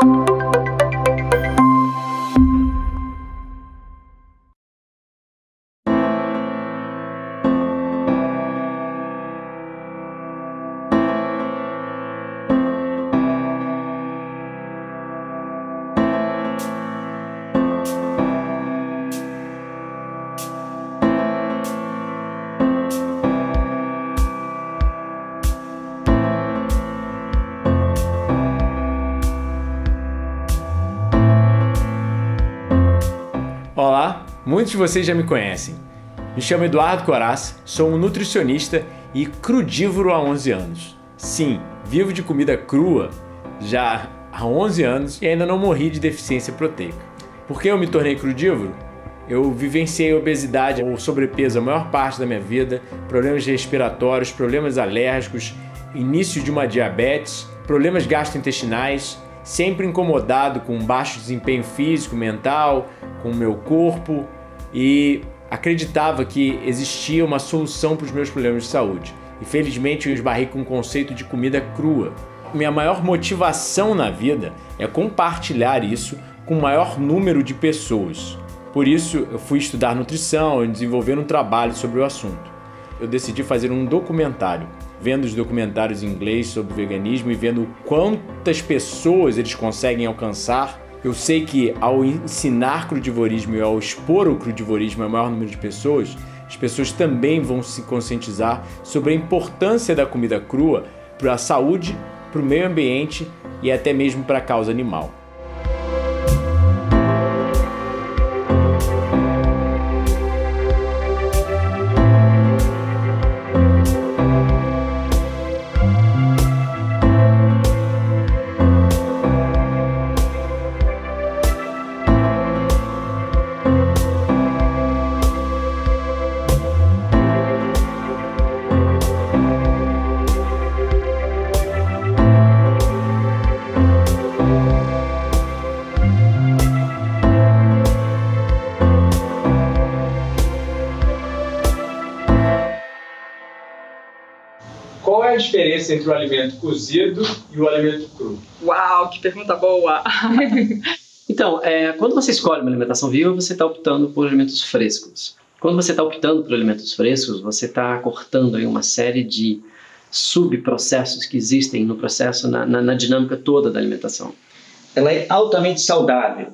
Olá, muitos de vocês já me conhecem. Me chamo Eduardo Coraz, sou um nutricionista e crudívoro há 11 anos. Sim, vivo de comida crua já há 11 anos e ainda não morri de deficiência proteica. Por que eu me tornei crudívoro? Eu vivenciei obesidade ou sobrepeso a maior parte da minha vida, problemas respiratórios, problemas alérgicos, início de uma diabetes, problemas gastrointestinais, sempre incomodado com baixo desempenho físico, mental, com o meu corpo e acreditava que existia uma solução para os meus problemas de saúde. E felizmente eu esbarrei com o conceito de comida crua. Minha maior motivação na vida é compartilhar isso com o maior número de pessoas. Por isso eu fui estudar nutrição e desenvolver um trabalho sobre o assunto. Eu decidi fazer um documentário vendo os documentários em inglês sobre veganismo e vendo quantas pessoas eles conseguem alcançar. Eu sei que ao ensinar crudivorismo e ao expor o crudivorismo ao maior número de pessoas, as pessoas também vão se conscientizar sobre a importância da comida crua para a saúde, para o meio ambiente e até mesmo para a causa animal. Diferença entre o alimento cozido e o alimento cru? Uau, que pergunta boa! então, é, quando você escolhe uma alimentação viva, você está optando por alimentos frescos. Quando você está optando por alimentos frescos, você está cortando aí uma série de subprocessos que existem no processo, na, na, na dinâmica toda da alimentação. Ela é altamente saudável,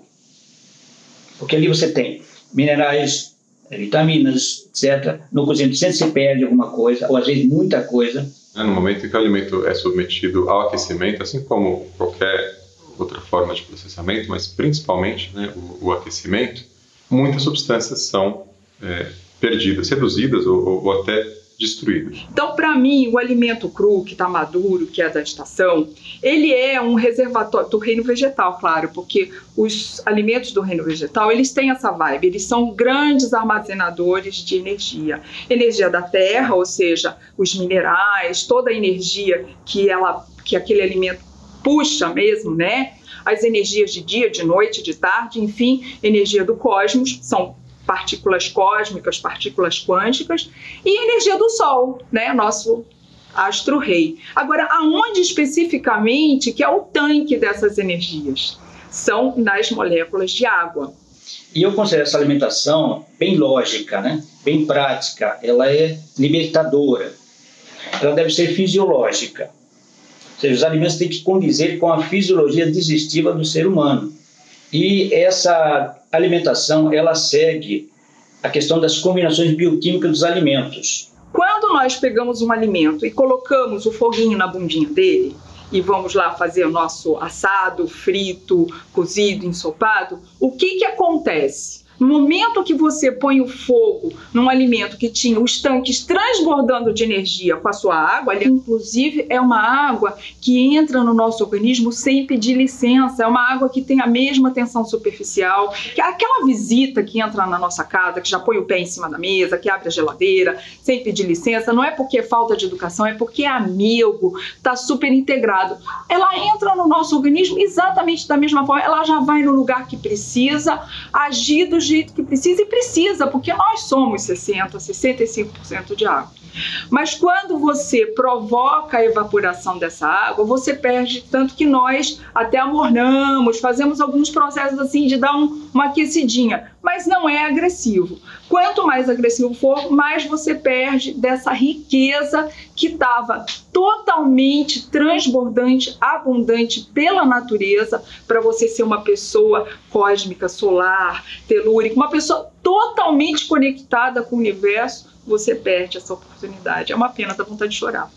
porque ali você tem minerais, vitaminas, etc. No cozinho sempre se perde alguma coisa, ou às vezes muita coisa. É, no momento em que o alimento é submetido ao aquecimento, assim como qualquer outra forma de processamento, mas principalmente né, o, o, aquecimento, muitas substâncias são é, perdidas, reduzidas ou, ou, ou até destruídos. Então, para mim, o alimento cru, que está maduro, que é da estação, ele é um reservatório do reino vegetal, claro, porque os alimentos do reino vegetal, eles têm essa vibe, eles são grandes armazenadores de energia. Energia da terra, ou seja, os minerais, toda a energia que, ela, que aquele alimento puxa mesmo, né? As energias de dia, de noite, de tarde, enfim, energia do cosmos, são partículas cósmicas, partículas quânticas e energia do Sol, né? Nosso astro-rei. Agora, aonde especificamente que é o tanque dessas energias? São nas moléculas de água. E eu considero essa alimentação bem lógica, né? bem prática, ela é libertadora, ela deve ser fisiológica. Ou seja, os alimentos têm que condizer com a fisiologia digestiva do ser humano. E essa alimentação, ela segue a questão das combinações bioquímicas dos alimentos. Quando nós pegamos um alimento e colocamos o foguinho na bundinha dele, e vamos lá fazer o nosso assado, frito, cozido, ensopado, o que que acontece? No momento que você põe o fogo num alimento que tinha os tanques transbordando de energia com a sua água, ele, inclusive é uma água que entra no nosso organismo sem pedir licença, é uma água que tem a mesma tensão superficial, é aquela visita que entra na nossa casa, que já põe o pé em cima da mesa, que abre a geladeira sem pedir licença, não é porque é falta de educação, é porque é amigo, tá super integrado. Ela entra no nosso organismo exatamente da mesma forma, ela já vai no lugar que precisa, agir dos jeito que precisa e precisa, porque nós somos 60, 65% de água. Mas quando você provoca a evaporação dessa água, você perde tanto que nós até amornamos, fazemos alguns processos assim de dar um, uma aquecidinha, mas não é agressivo. Quanto mais agressivo for, mais você perde dessa riqueza que estava totalmente transbordante, abundante pela natureza, para você ser uma pessoa cósmica, solar, telúrica, uma pessoa totalmente conectada com o universo você perde essa oportunidade. É uma pena, dá vontade de chorar.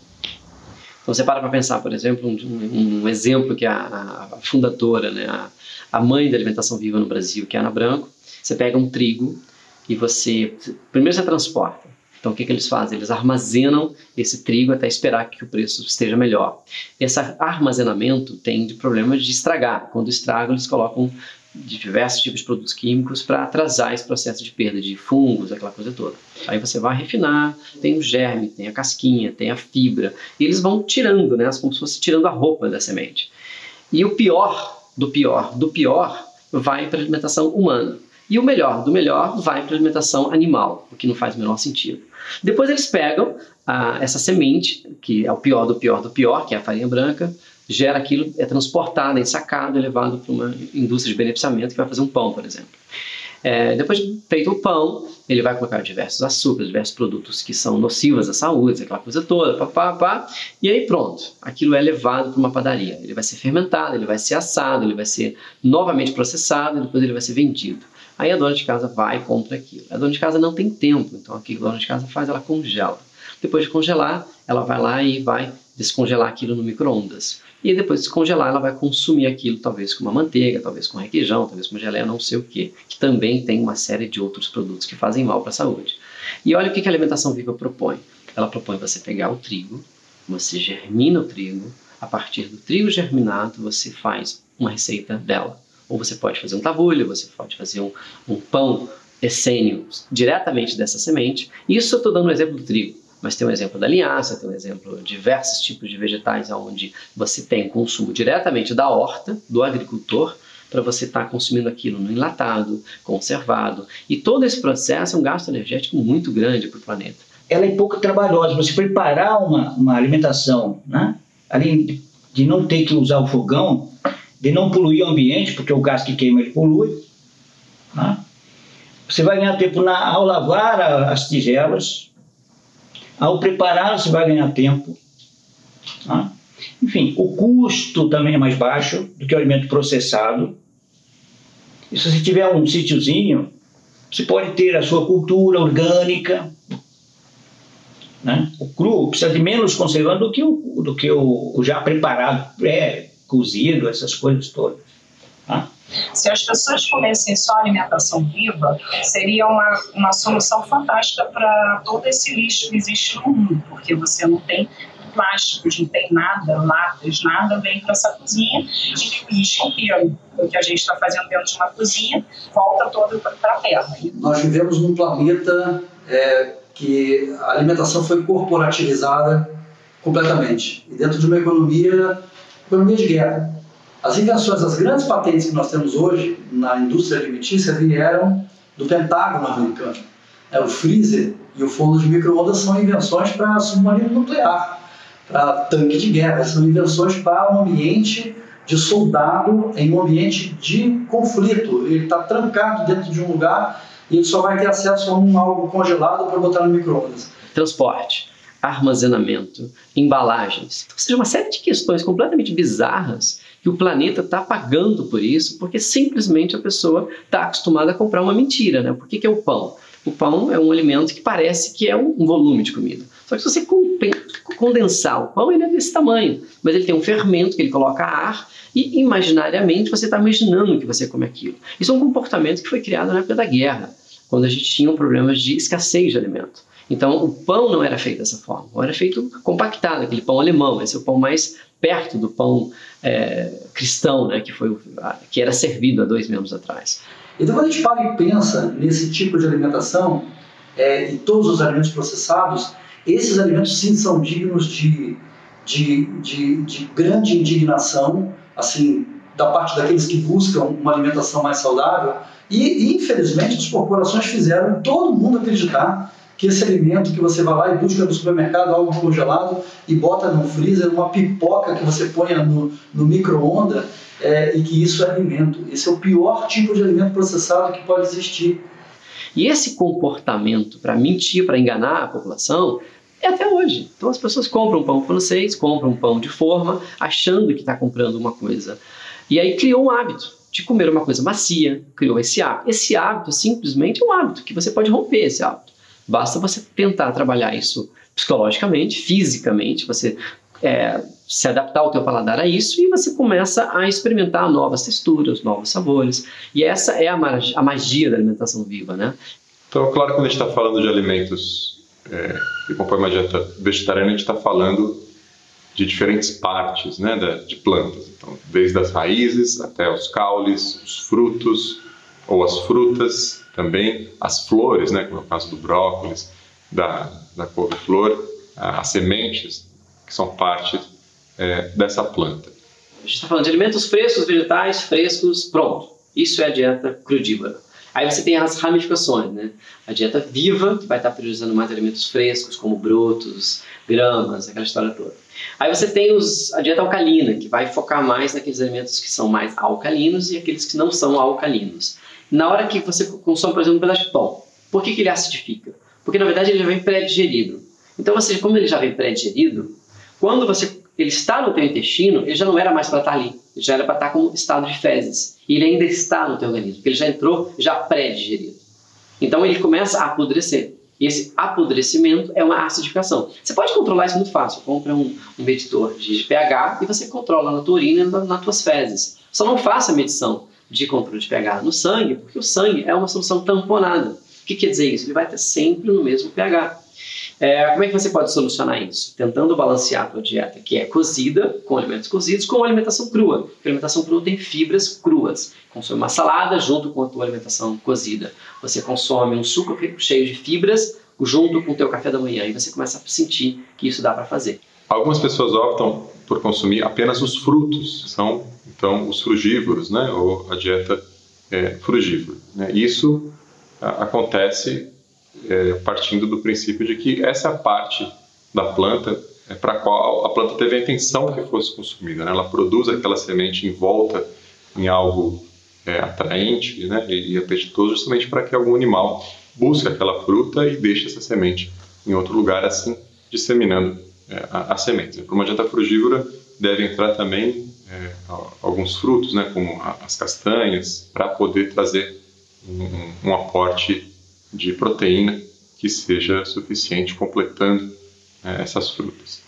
Então você para para pensar, por exemplo, um, um, exemplo que a, a fundadora, né, a, a, mãe da alimentação viva no Brasil, que é Ana Branco, você pega um trigo e você, primeiro você transporta. Então o que, que eles fazem? Eles armazenam esse trigo até esperar que o preço esteja melhor. Esse armazenamento tem de problemas de estragar. Quando estragam, eles colocam de diversos tipos de produtos químicos para atrasar esse processo de perda de fungos, aquela coisa toda. Aí você vai refinar, tem o germe, tem a casquinha, tem a fibra, e eles vão tirando, né, como se fosse tirando a roupa da semente. E o pior do pior do pior vai para a alimentação humana. E o melhor do melhor vai para a alimentação animal, o que não faz o menor sentido. Depois eles pegam ah, essa semente, que é o pior do pior do pior, que é a farinha branca, gera aquilo, é transportado, é ensacado, é levado para uma indústria de beneficiamento que vai fazer um pão, por exemplo. É, depois de feito o pão, ele vai colocar diversos açúcares, diversos produtos que são nocivos à saúde, aquela coisa toda, pá, pá, pá, e aí pronto, aquilo é levado para uma padaria. Ele vai ser fermentado, ele vai ser assado, ele vai ser novamente processado e depois ele vai ser vendido. Aí a dona de casa vai e compra aquilo. A dona de casa não tem tempo, então o que a dona de casa faz? Ela congela. Depois de congelar, ela vai lá e vai descongelar aquilo no micro-ondas. E depois de descongelar, ela vai consumir aquilo, talvez com uma manteiga, talvez com requeijão, talvez com geleia, não sei o que, que também tem uma série de outros produtos que fazem mal para a saúde. E olha o que a alimentação viva propõe. Ela propõe você pegar o trigo, você germina o trigo, a partir do trigo germinado você faz uma receita dela. Ou você pode fazer um tabulho, você pode fazer um, um pão essênio diretamente dessa semente. Isso eu estou dando um exemplo do trigo. Mas tem um exemplo da linhaça, tem um exemplo de diversos tipos de vegetais onde você tem consumo diretamente da horta, do agricultor, para você estar tá consumindo aquilo no enlatado, conservado. E todo esse processo é um gasto energético muito grande para o planeta. Ela é pouco trabalhosa. Você preparar uma, uma alimentação, né? além de não ter que usar o fogão, de não poluir o ambiente, porque o gás que queima ele polui. Né? Você vai ganhar tempo na, ao lavar as tigelas, ao preparar, você vai ganhar tempo. Tá? Enfim, o custo também é mais baixo do que o alimento processado. E se você tiver um sítiozinho, você pode ter a sua cultura orgânica. Né? O cru precisa de menos conservante do que o, do que o, o já preparado, pré-cozido, essas coisas todas. Tá? Se as pessoas comessem só alimentação viva, seria uma, uma solução fantástica para todo esse lixo que existe no mundo, porque você não tem plásticos, não tem nada, latas, nada vem para essa cozinha e lixo inteiro. O que a gente está fazendo dentro de uma cozinha volta todo para a terra. Nós vivemos num planeta é, que a alimentação foi corporativizada completamente e dentro de uma economia, economia de guerra. As invenções, as grandes patentes que nós temos hoje na indústria alimentícia vieram do Pentágono americano. É, o freezer e o forno de microondas são invenções para submarino nuclear, para tanque de guerra, são invenções para um ambiente de soldado em um ambiente de conflito. Ele está trancado dentro de um lugar e ele só vai ter acesso a um algo congelado para botar no microondas. Transporte, armazenamento, embalagens, ou seja, uma série de questões completamente bizarras que o planeta está pagando por isso, porque simplesmente a pessoa está acostumada a comprar uma mentira, né? Por que, que é o pão? O pão é um alimento que parece que é um volume de comida. Só que se você condensar o pão, ele é desse tamanho, mas ele tem um fermento que ele coloca ar e imaginariamente você está imaginando que você come aquilo. Isso é um comportamento que foi criado na época da guerra, quando a gente tinha problemas de escassez de alimento. Então o pão não era feito dessa forma, o era feito compactado, aquele pão alemão, esse é o pão mais perto do pão é, cristão, né, que, foi, que era servido há dois mil anos atrás. Então, quando a gente para e pensa nesse tipo de alimentação é, e todos os alimentos processados, esses alimentos sim são dignos de, de, de, de grande indignação, assim, da parte daqueles que buscam uma alimentação mais saudável. E, infelizmente, as corporações fizeram todo mundo acreditar que esse alimento que você vai lá e busca no supermercado, algo congelado, e bota no freezer, uma pipoca que você põe no, no micro-ondas, é, e que isso é alimento. Esse é o pior tipo de alimento processado que pode existir. E esse comportamento para mentir, para enganar a população, é até hoje. Então as pessoas compram pão francês, compram pão de forma, achando que está comprando uma coisa. E aí criou um hábito de comer uma coisa macia, criou esse hábito. Esse hábito simplesmente é um hábito que você pode romper esse hábito. Basta você tentar trabalhar isso psicologicamente, fisicamente, você é, se adaptar o teu paladar a isso e você começa a experimentar novas texturas, novos sabores. E essa é a, magia, a magia da alimentação viva, né? Então, claro, quando a gente está falando de alimentos é, que compõem uma dieta vegetariana, a gente está falando de diferentes partes né, de plantas. Então, desde as raízes até os caules, os frutos ou as frutas também, as flores, né, como é o caso do brócolis, da, da couve-flor, as sementes, que são parte é, dessa planta. A gente está falando de alimentos frescos, vegetais frescos, pronto. Isso é a dieta crudívora. Aí você tem as ramificações, né? A dieta viva, que vai estar priorizando mais alimentos frescos, como brotos, gramas, aquela história toda. Aí você tem os, a dieta alcalina, que vai focar mais naqueles alimentos que são mais alcalinos e aqueles que não são alcalinos. Na hora que você consome, por exemplo, um pedaço de pão, por que, que ele acidifica? Porque na verdade ele já vem pré-digerido. Então, você, como ele já vem pré-digerido, quando você ele está no teu intestino, ele já não era mais para estar ali, ele já era para estar como estado de fezes. E ele ainda está no teu organismo, porque ele já entrou já pré-digerido. Então ele começa a apodrecer. E esse apodrecimento é uma acidificação. Você pode controlar isso muito fácil. Compra um, um de pH e você controla na tua urina e na, nas tuas fezes. Só não faça medição de controle de pH no sangue, porque o sangue é uma solução tamponada. O que quer dizer isso? Ele vai estar sempre no mesmo pH. É, como é que você pode solucionar isso? Tentando balancear a tua dieta, que é cozida, com alimentos cozidos, com alimentação crua. Porque a alimentação crua tem fibras cruas. Consome uma salada junto com a tua alimentação cozida. Você consome um suco cheio de fibras junto com o teu café da manhã e você começa a sentir que isso dá para fazer. Algumas pessoas optam por consumir apenas os frutos, são então os frugívoros, né? Ou a dieta é, frugívora. Né? Isso a, acontece é, partindo do princípio de que essa é parte da planta é, para a qual a planta teve a intenção que fosse consumida. Né? Ela produz aquela semente em volta em algo é, atraente né? e, e apetitoso justamente para que algum animal busque aquela fruta e deixe essa semente em outro lugar, assim disseminando é, as sementes. Para uma dieta frugívora deve entrar também é, alguns frutos, né, como as castanhas, para poder trazer um, um aporte de proteína que seja suficiente, completando né, essas frutas.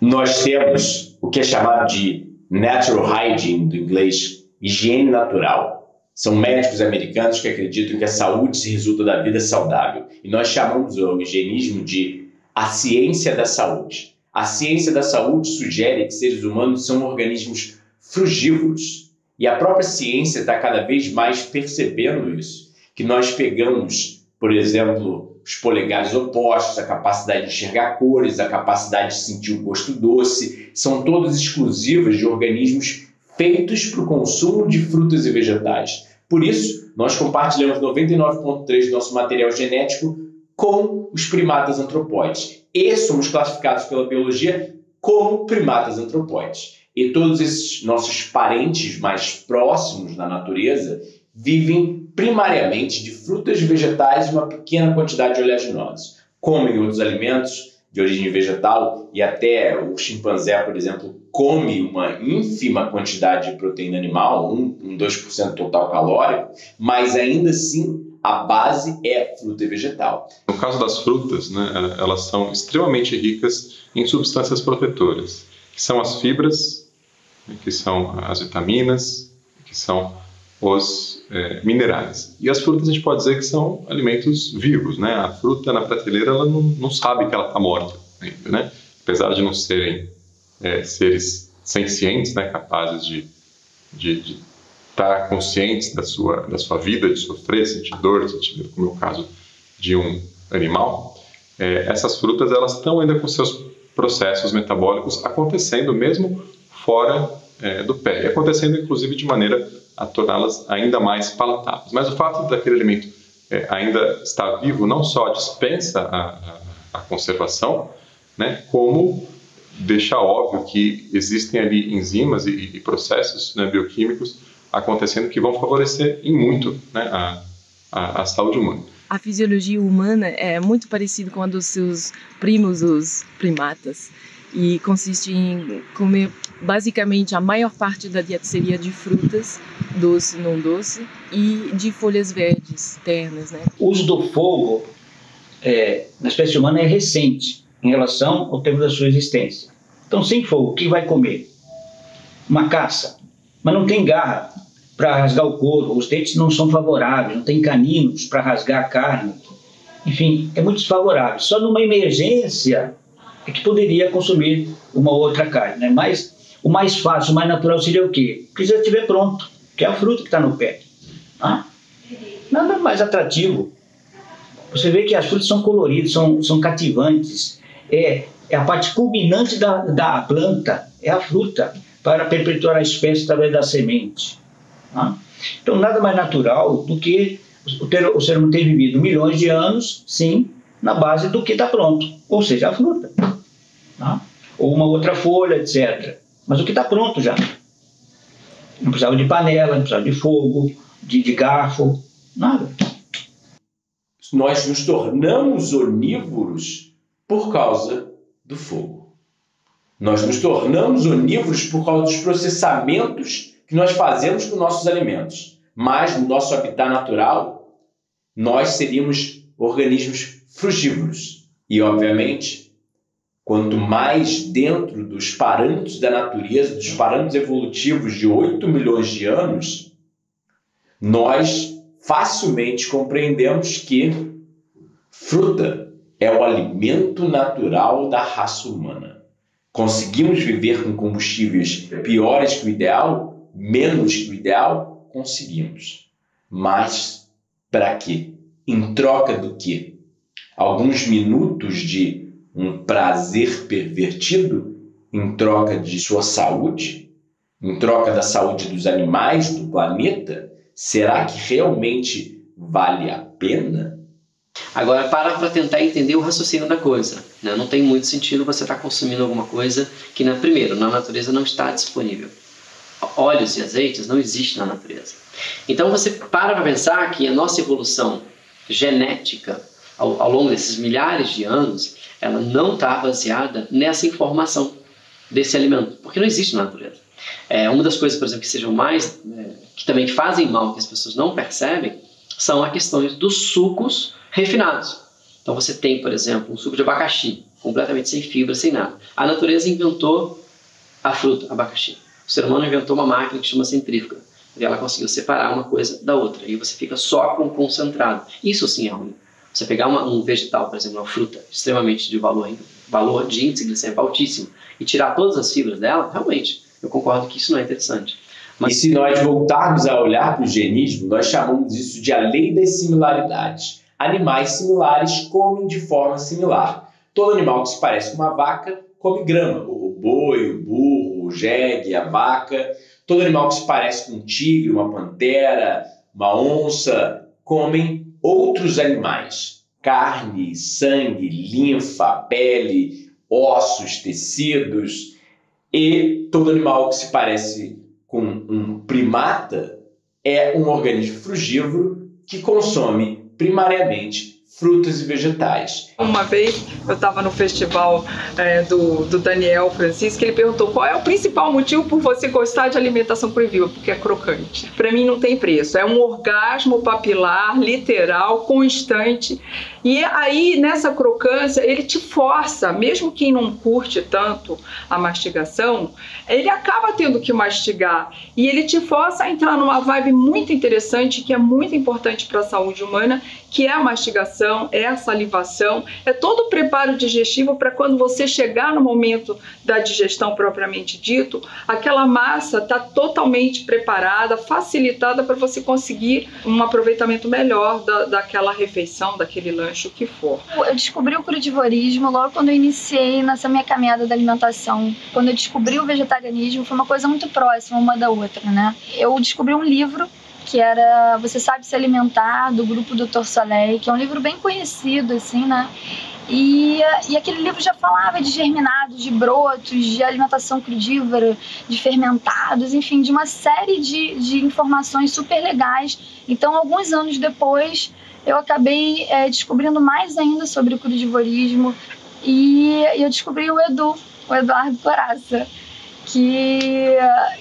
Nós temos o que é chamado de natural hygiene, do inglês, higiene natural. São médicos americanos que acreditam que a saúde se resulta da vida saudável. E nós chamamos o higienismo de a ciência da saúde. A ciência da saúde sugere que seres humanos são organismos frugívoros. E a própria ciência está cada vez mais percebendo isso. Que nós pegamos por exemplo, os polegares opostos, a capacidade de enxergar cores, a capacidade de sentir o gosto doce, são todas exclusivas de organismos feitos para o consumo de frutas e vegetais. Por isso, nós compartilhamos 99,3% do nosso material genético com os primatas antropóides e somos classificados pela biologia como primatas antropóides. E todos esses nossos parentes mais próximos na natureza vivem primariamente de frutas e vegetais e uma pequena quantidade de oleaginosos. Comem outros alimentos de origem vegetal e até o chimpanzé, por exemplo, come uma ínfima quantidade de proteína animal, 1, um, 2% total calórico, mas ainda assim a base é fruta e vegetal. No caso das frutas, né, elas são extremamente ricas em substâncias protetoras, que são as fibras, que são as vitaminas, que são os é, minerais. E as frutas a gente pode dizer que são alimentos vivos, né? A fruta na prateleira ela não, não sabe que ela está morta ainda, né? Apesar de não serem é, seres sencientes, né? Capazes de, de, de estar tá conscientes da sua, da sua vida, de sofrer, sentir dor, sentir, como é o caso de um animal, é, essas frutas elas estão ainda com seus processos metabólicos acontecendo mesmo fora é, do pé, e acontecendo inclusive de maneira a torná-las ainda mais palatáveis. Mas o fato daquele alimento é, ainda estar vivo não só dispensa a, a, a conservação, né, como deixa óbvio que existem ali enzimas e, e processos né, bioquímicos acontecendo que vão favorecer em muito né, a, a, a saúde humana a fisiologia humana é muito parecida com a dos seus primos, os primatas, e consiste em comer basicamente a maior parte da dieta seria de frutas, doce, não doce, e de folhas verdes, ternas, né? O uso do fogo é, na espécie humana é recente em relação ao tempo da sua existência. Então, sem fogo, o que vai comer? Uma caça, mas não tem garra para rasgar o couro, os dentes não são favoráveis, não tem caninos para rasgar a carne. Enfim, é muito desfavorável. Só numa emergência é que poderia consumir uma outra carne. Né? Mas o mais fácil, o mais natural seria o quê? Que já estiver pronto, que é a fruta que está no pé. Ah? Nada mais atrativo. Você vê que as frutas são coloridas, são, são cativantes. É, é a parte culminante da, da planta, é a fruta, para perpetuar a espécie através da semente. Tá? Então, nada mais natural do que o, ter, o ser humano ter vivido milhões de anos, sim, na base do que está pronto, ou seja, a fruta. Tá? Ou uma outra folha, etc. Mas o que está pronto já. Não precisava de panela, não precisava de fogo, de, de garfo, nada. Nós nos tornamos onívoros por causa do fogo. Nós nos tornamos onívoros por causa dos processamentos que nós fazemos com nossos alimentos. Mas no nosso habitat natural, nós seríamos organismos frugívoros. E, obviamente, quanto mais dentro dos parâmetros da natureza, dos parâmetros evolutivos de 8 milhões de anos, nós facilmente compreendemos que fruta é o alimento natural da raça humana. Conseguimos viver com combustíveis piores que o ideal? Menos que o ideal, conseguimos. Mas para quê? Em troca do quê? Alguns minutos de um prazer pervertido em troca de sua saúde, em troca da saúde dos animais do planeta? Será que realmente vale a pena? Agora, para para tentar entender o raciocínio da coisa. Né? Não tem muito sentido você estar tá consumindo alguma coisa que, na, primeiro, na natureza não está disponível óleos e azeites não existe na natureza. Então você para para pensar que a nossa evolução genética ao, ao longo desses milhares de anos, ela não está baseada nessa informação desse alimento, porque não existe na natureza. É, uma das coisas, por exemplo, que sejam mais, é, que também fazem mal, que as pessoas não percebem, são as questões dos sucos refinados. Então você tem, por exemplo, um suco de abacaxi, completamente sem fibra, sem nada. A natureza inventou a fruta, abacaxi. O ser humano inventou uma máquina que chama centrífuga. E ela conseguiu separar uma coisa da outra. E você fica só com concentrado. Isso sim é ruim. Você pegar uma, um vegetal, por exemplo, uma fruta extremamente de valor, valor de índice glicêmico altíssimo e tirar todas as fibras dela, realmente, eu concordo que isso não é interessante. Mas... E se nós voltarmos a olhar para o genismo, nós chamamos isso de a lei das similaridades. Animais similares comem de forma similar. Todo animal que se parece com uma vaca come grama. O boi, o burro, o jegue, a vaca, todo animal que se parece com um tigre, uma pantera, uma onça, comem outros animais. Carne, sangue, linfa, pele, ossos, tecidos. E todo animal que se parece com um primata é um organismo frugívoro que consome primariamente frutas e vegetais. Uma vez eu estava no festival é, do, do Daniel Francisco, ele perguntou qual é o principal motivo por você gostar de alimentação proibida, porque é crocante. Para mim não tem preço, é um orgasmo papilar, literal, constante. E aí nessa crocância ele te força, mesmo quem não curte tanto a mastigação, ele acaba tendo que mastigar e ele te força a entrar numa vibe muito interessante que é muito importante para a saúde humana, que é a mastigação mastigação, é a salivação, é todo o preparo digestivo para quando você chegar no momento da digestão propriamente dito, aquela massa está totalmente preparada, facilitada para você conseguir um aproveitamento melhor da, daquela refeição, daquele lanche, o que for. Eu descobri o crudivorismo logo quando eu iniciei nessa minha caminhada da alimentação. Quando eu descobri o vegetarianismo, foi uma coisa muito próxima uma da outra, né? Eu descobri um livro que era Você Sabe Se Alimentar, do grupo Dr. Soleil, que é um livro bem conhecido, assim, né? E, e aquele livro já falava de germinados, de brotos, de alimentação crudívora, de fermentados, enfim, de uma série de, de informações super legais. Então, alguns anos depois, eu acabei é, descobrindo mais ainda sobre o crudivorismo e, e eu descobri o Edu, o Eduardo Coraça que,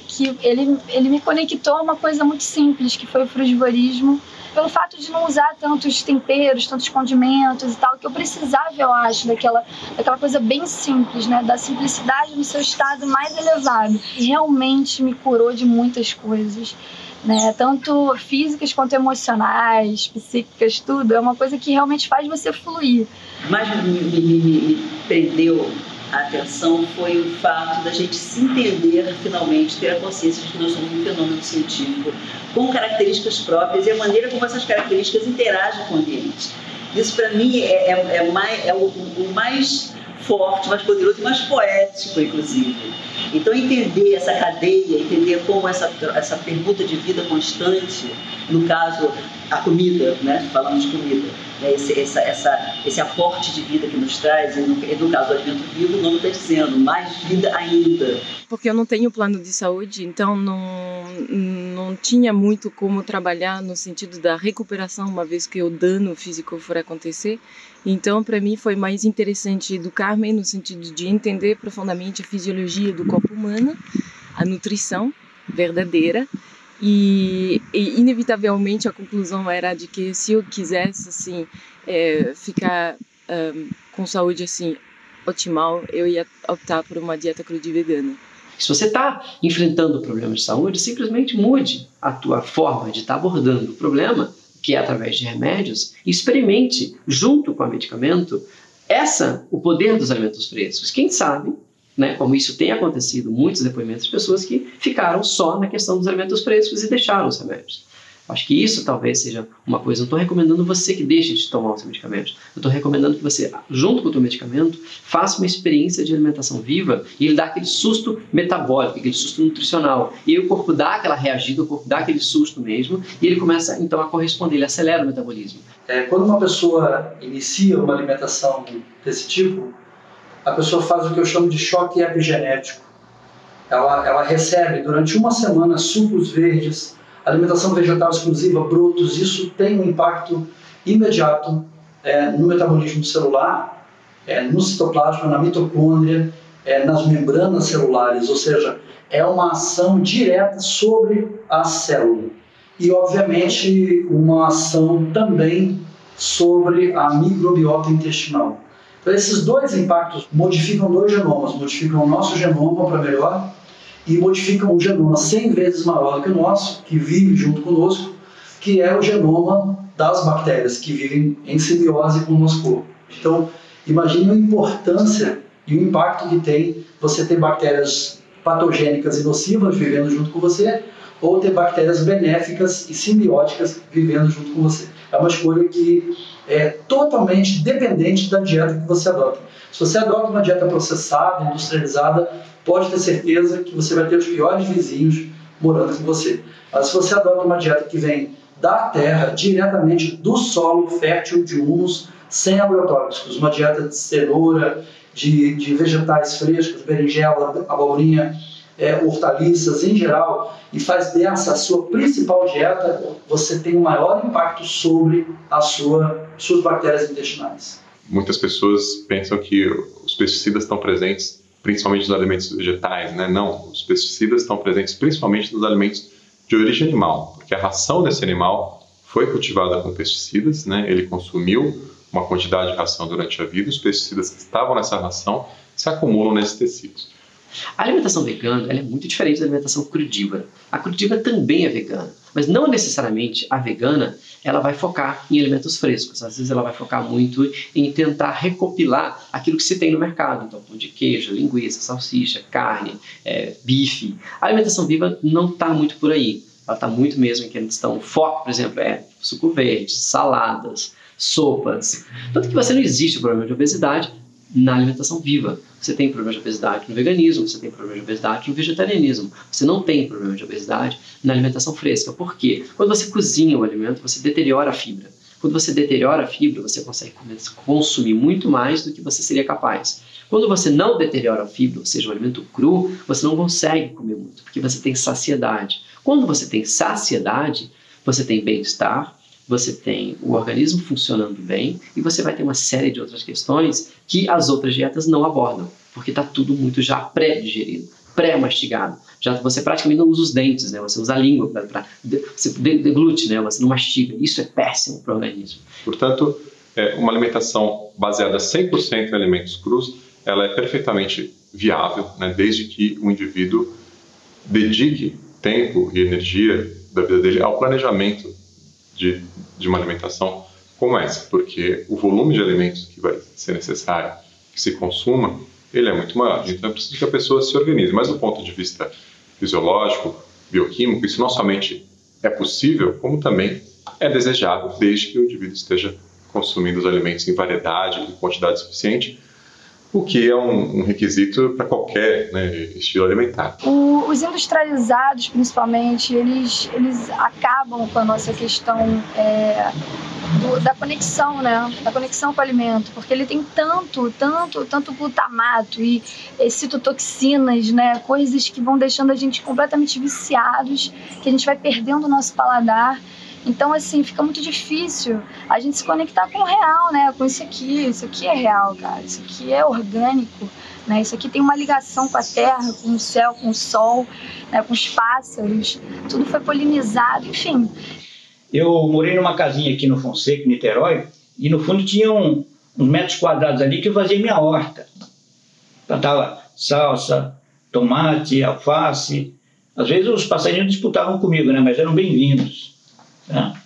que ele, ele me conectou a uma coisa muito simples, que foi o frugivorismo, pelo fato de não usar tantos temperos, tantos condimentos e tal, que eu precisava, eu acho, daquela, daquela coisa bem simples, né? Da simplicidade no seu estado mais elevado. E realmente me curou de muitas coisas. Né, tanto físicas quanto emocionais, psíquicas, tudo, é uma coisa que realmente faz você fluir. Mas me, me, me, me prendeu atenção foi o fato da gente se entender finalmente, ter a consciência de que nós somos um fenômeno científico com características próprias e a maneira como essas características interagem com o ambiente. Isso para mim é, é, é, mais, é o, o mais forte, mais poderoso e mais poético, inclusive. Então, entender essa cadeia, entender como essa, essa pergunta de vida constante, no caso, a comida, né? falando de comida, né? esse, essa, essa, esse aporte de vida que nos traz, e no, no caso, o alimento vivo, o nome está dizendo, mais vida ainda. Porque eu não tenho plano de saúde, então não, não tinha muito como trabalhar no sentido da recuperação, uma vez que o dano físico for acontecer. Então, para mim, foi mais interessante educar-me no sentido de entender profundamente a fisiologia do corpo humano, a nutrição verdadeira. E, e inevitavelmente a conclusão era de que se eu quisesse assim é, ficar um, com saúde assim otimal, eu ia optar por uma dieta cruda vegana. Se você está enfrentando problemas de saúde, simplesmente mude a tua forma de estar tá abordando o problema que é através de remédios, experimente, junto com o medicamento, essa, o poder dos alimentos frescos. Quem sabe, né, como isso tem acontecido, muitos depoimentos de pessoas que ficaram só na questão dos alimentos frescos e deixaram os remédios. Acho que isso talvez seja uma coisa. Não estou recomendando você que deixe de tomar os medicamentos. Eu estou recomendando que você, junto com o seu medicamento, faça uma experiência de alimentação viva e ele dá aquele susto metabólico, aquele susto nutricional. E aí o corpo dá aquela reagida, o corpo dá aquele susto mesmo e ele começa então a corresponder, ele acelera o metabolismo. É, quando uma pessoa inicia uma alimentação desse tipo, a pessoa faz o que eu chamo de choque epigenético. Ela, ela recebe durante uma semana sucos verdes alimentação vegetal exclusiva, brotos, isso tem um impacto imediato é, no metabolismo celular, é, no citoplasma, na mitocôndria, é, nas membranas celulares, ou seja, é uma ação direta sobre a célula. E, obviamente, uma ação também sobre a microbiota intestinal. Então, esses dois impactos modificam dois genomas, modificam o nosso genoma para melhor e modificam um genoma 100 vezes maior que o nosso, que vive junto conosco, que é o genoma das bactérias que vivem em simbiose com o nosso corpo. Então, imagine a importância e o impacto que tem você ter bactérias patogênicas e nocivas vivendo junto com você, ou ter bactérias benéficas e simbióticas vivendo junto com você. É uma escolha que é totalmente dependente da dieta que você adota. Se você adota uma dieta processada, industrializada, pode ter certeza que você vai ter os piores vizinhos morando com você. Mas se você adota uma dieta que vem da terra, diretamente do solo fértil de humus, sem agrotóxicos, uma dieta de cenoura, de, de vegetais frescos, berinjela, abobrinha, é, hortaliças em geral, e faz dessa a sua principal dieta, você tem um maior impacto sobre as sua, suas bactérias intestinais. Muitas pessoas pensam que os pesticidas estão presentes principalmente nos alimentos vegetais, né? Não, os pesticidas estão presentes principalmente nos alimentos de origem animal, porque a ração desse animal foi cultivada com pesticidas, né? Ele consumiu uma quantidade de ração durante a vida, os pesticidas que estavam nessa ração se acumulam nesses tecidos. A alimentação vegana é muito diferente da alimentação crudívora. A crudívora também é vegana, mas não necessariamente a vegana ela vai focar em alimentos frescos. Às vezes ela vai focar muito em tentar recopilar aquilo que se tem no mercado. Então, pão de queijo, linguiça, salsicha, carne, é, bife. A alimentação viva não está muito por aí. Ela está muito mesmo em questão. O foco, por exemplo, é suco verde, saladas, sopas. Tanto que você não existe o problema de obesidade na alimentação viva. Você tem problema de obesidade no veganismo, você tem problema de obesidade no vegetarianismo. Você não tem problema de obesidade na alimentação fresca. Por quê? Quando você cozinha o alimento, você deteriora a fibra. Quando você deteriora a fibra, você consegue consumir muito mais do que você seria capaz. Quando você não deteriora a fibra, ou seja, o alimento cru, você não consegue comer muito, porque você tem saciedade. Quando você tem saciedade, você tem bem-estar, você tem o organismo funcionando bem e você vai ter uma série de outras questões que as outras dietas não abordam, porque está tudo muito já pré-digerido, pré-mastigado. Já você praticamente não usa os dentes, né? Você usa a língua para você deglute, né? Você não mastiga. Isso é péssimo para o organismo. Portanto, é, uma alimentação baseada 100% em alimentos crus, ela é perfeitamente viável, né? Desde que o indivíduo dedique tempo e energia da vida dele ao planejamento de, de uma alimentação como essa, porque o volume de alimentos que vai ser necessário que se consuma, ele é muito maior. Então é preciso que a pessoa se organize. Mas do ponto de vista fisiológico, bioquímico, isso não somente é possível, como também é desejável, desde que o indivíduo esteja consumindo os alimentos em variedade e quantidade suficiente o que é um, um requisito para qualquer né, estilo alimentar. O, os industrializados, principalmente, eles, eles acabam com a nossa questão é, do, da conexão, né? Da conexão com o alimento, porque ele tem tanto, tanto, tanto glutamato e, e citotoxinas, né? Coisas que vão deixando a gente completamente viciados, que a gente vai perdendo o nosso paladar. Então, assim, fica muito difícil a gente se conectar com o real, né? Com isso aqui. Isso aqui é real, cara. Isso aqui é orgânico. Né? Isso aqui tem uma ligação com a terra, com o céu, com o sol, né? com os pássaros. Tudo foi polinizado, enfim. Eu morei numa casinha aqui no Fonseca, Niterói, e no fundo tinha um, uns metros quadrados ali que eu fazia minha horta. Plantava salsa, tomate, alface. Às vezes os passarinhos disputavam comigo, né? mas eram bem-vindos. Tá?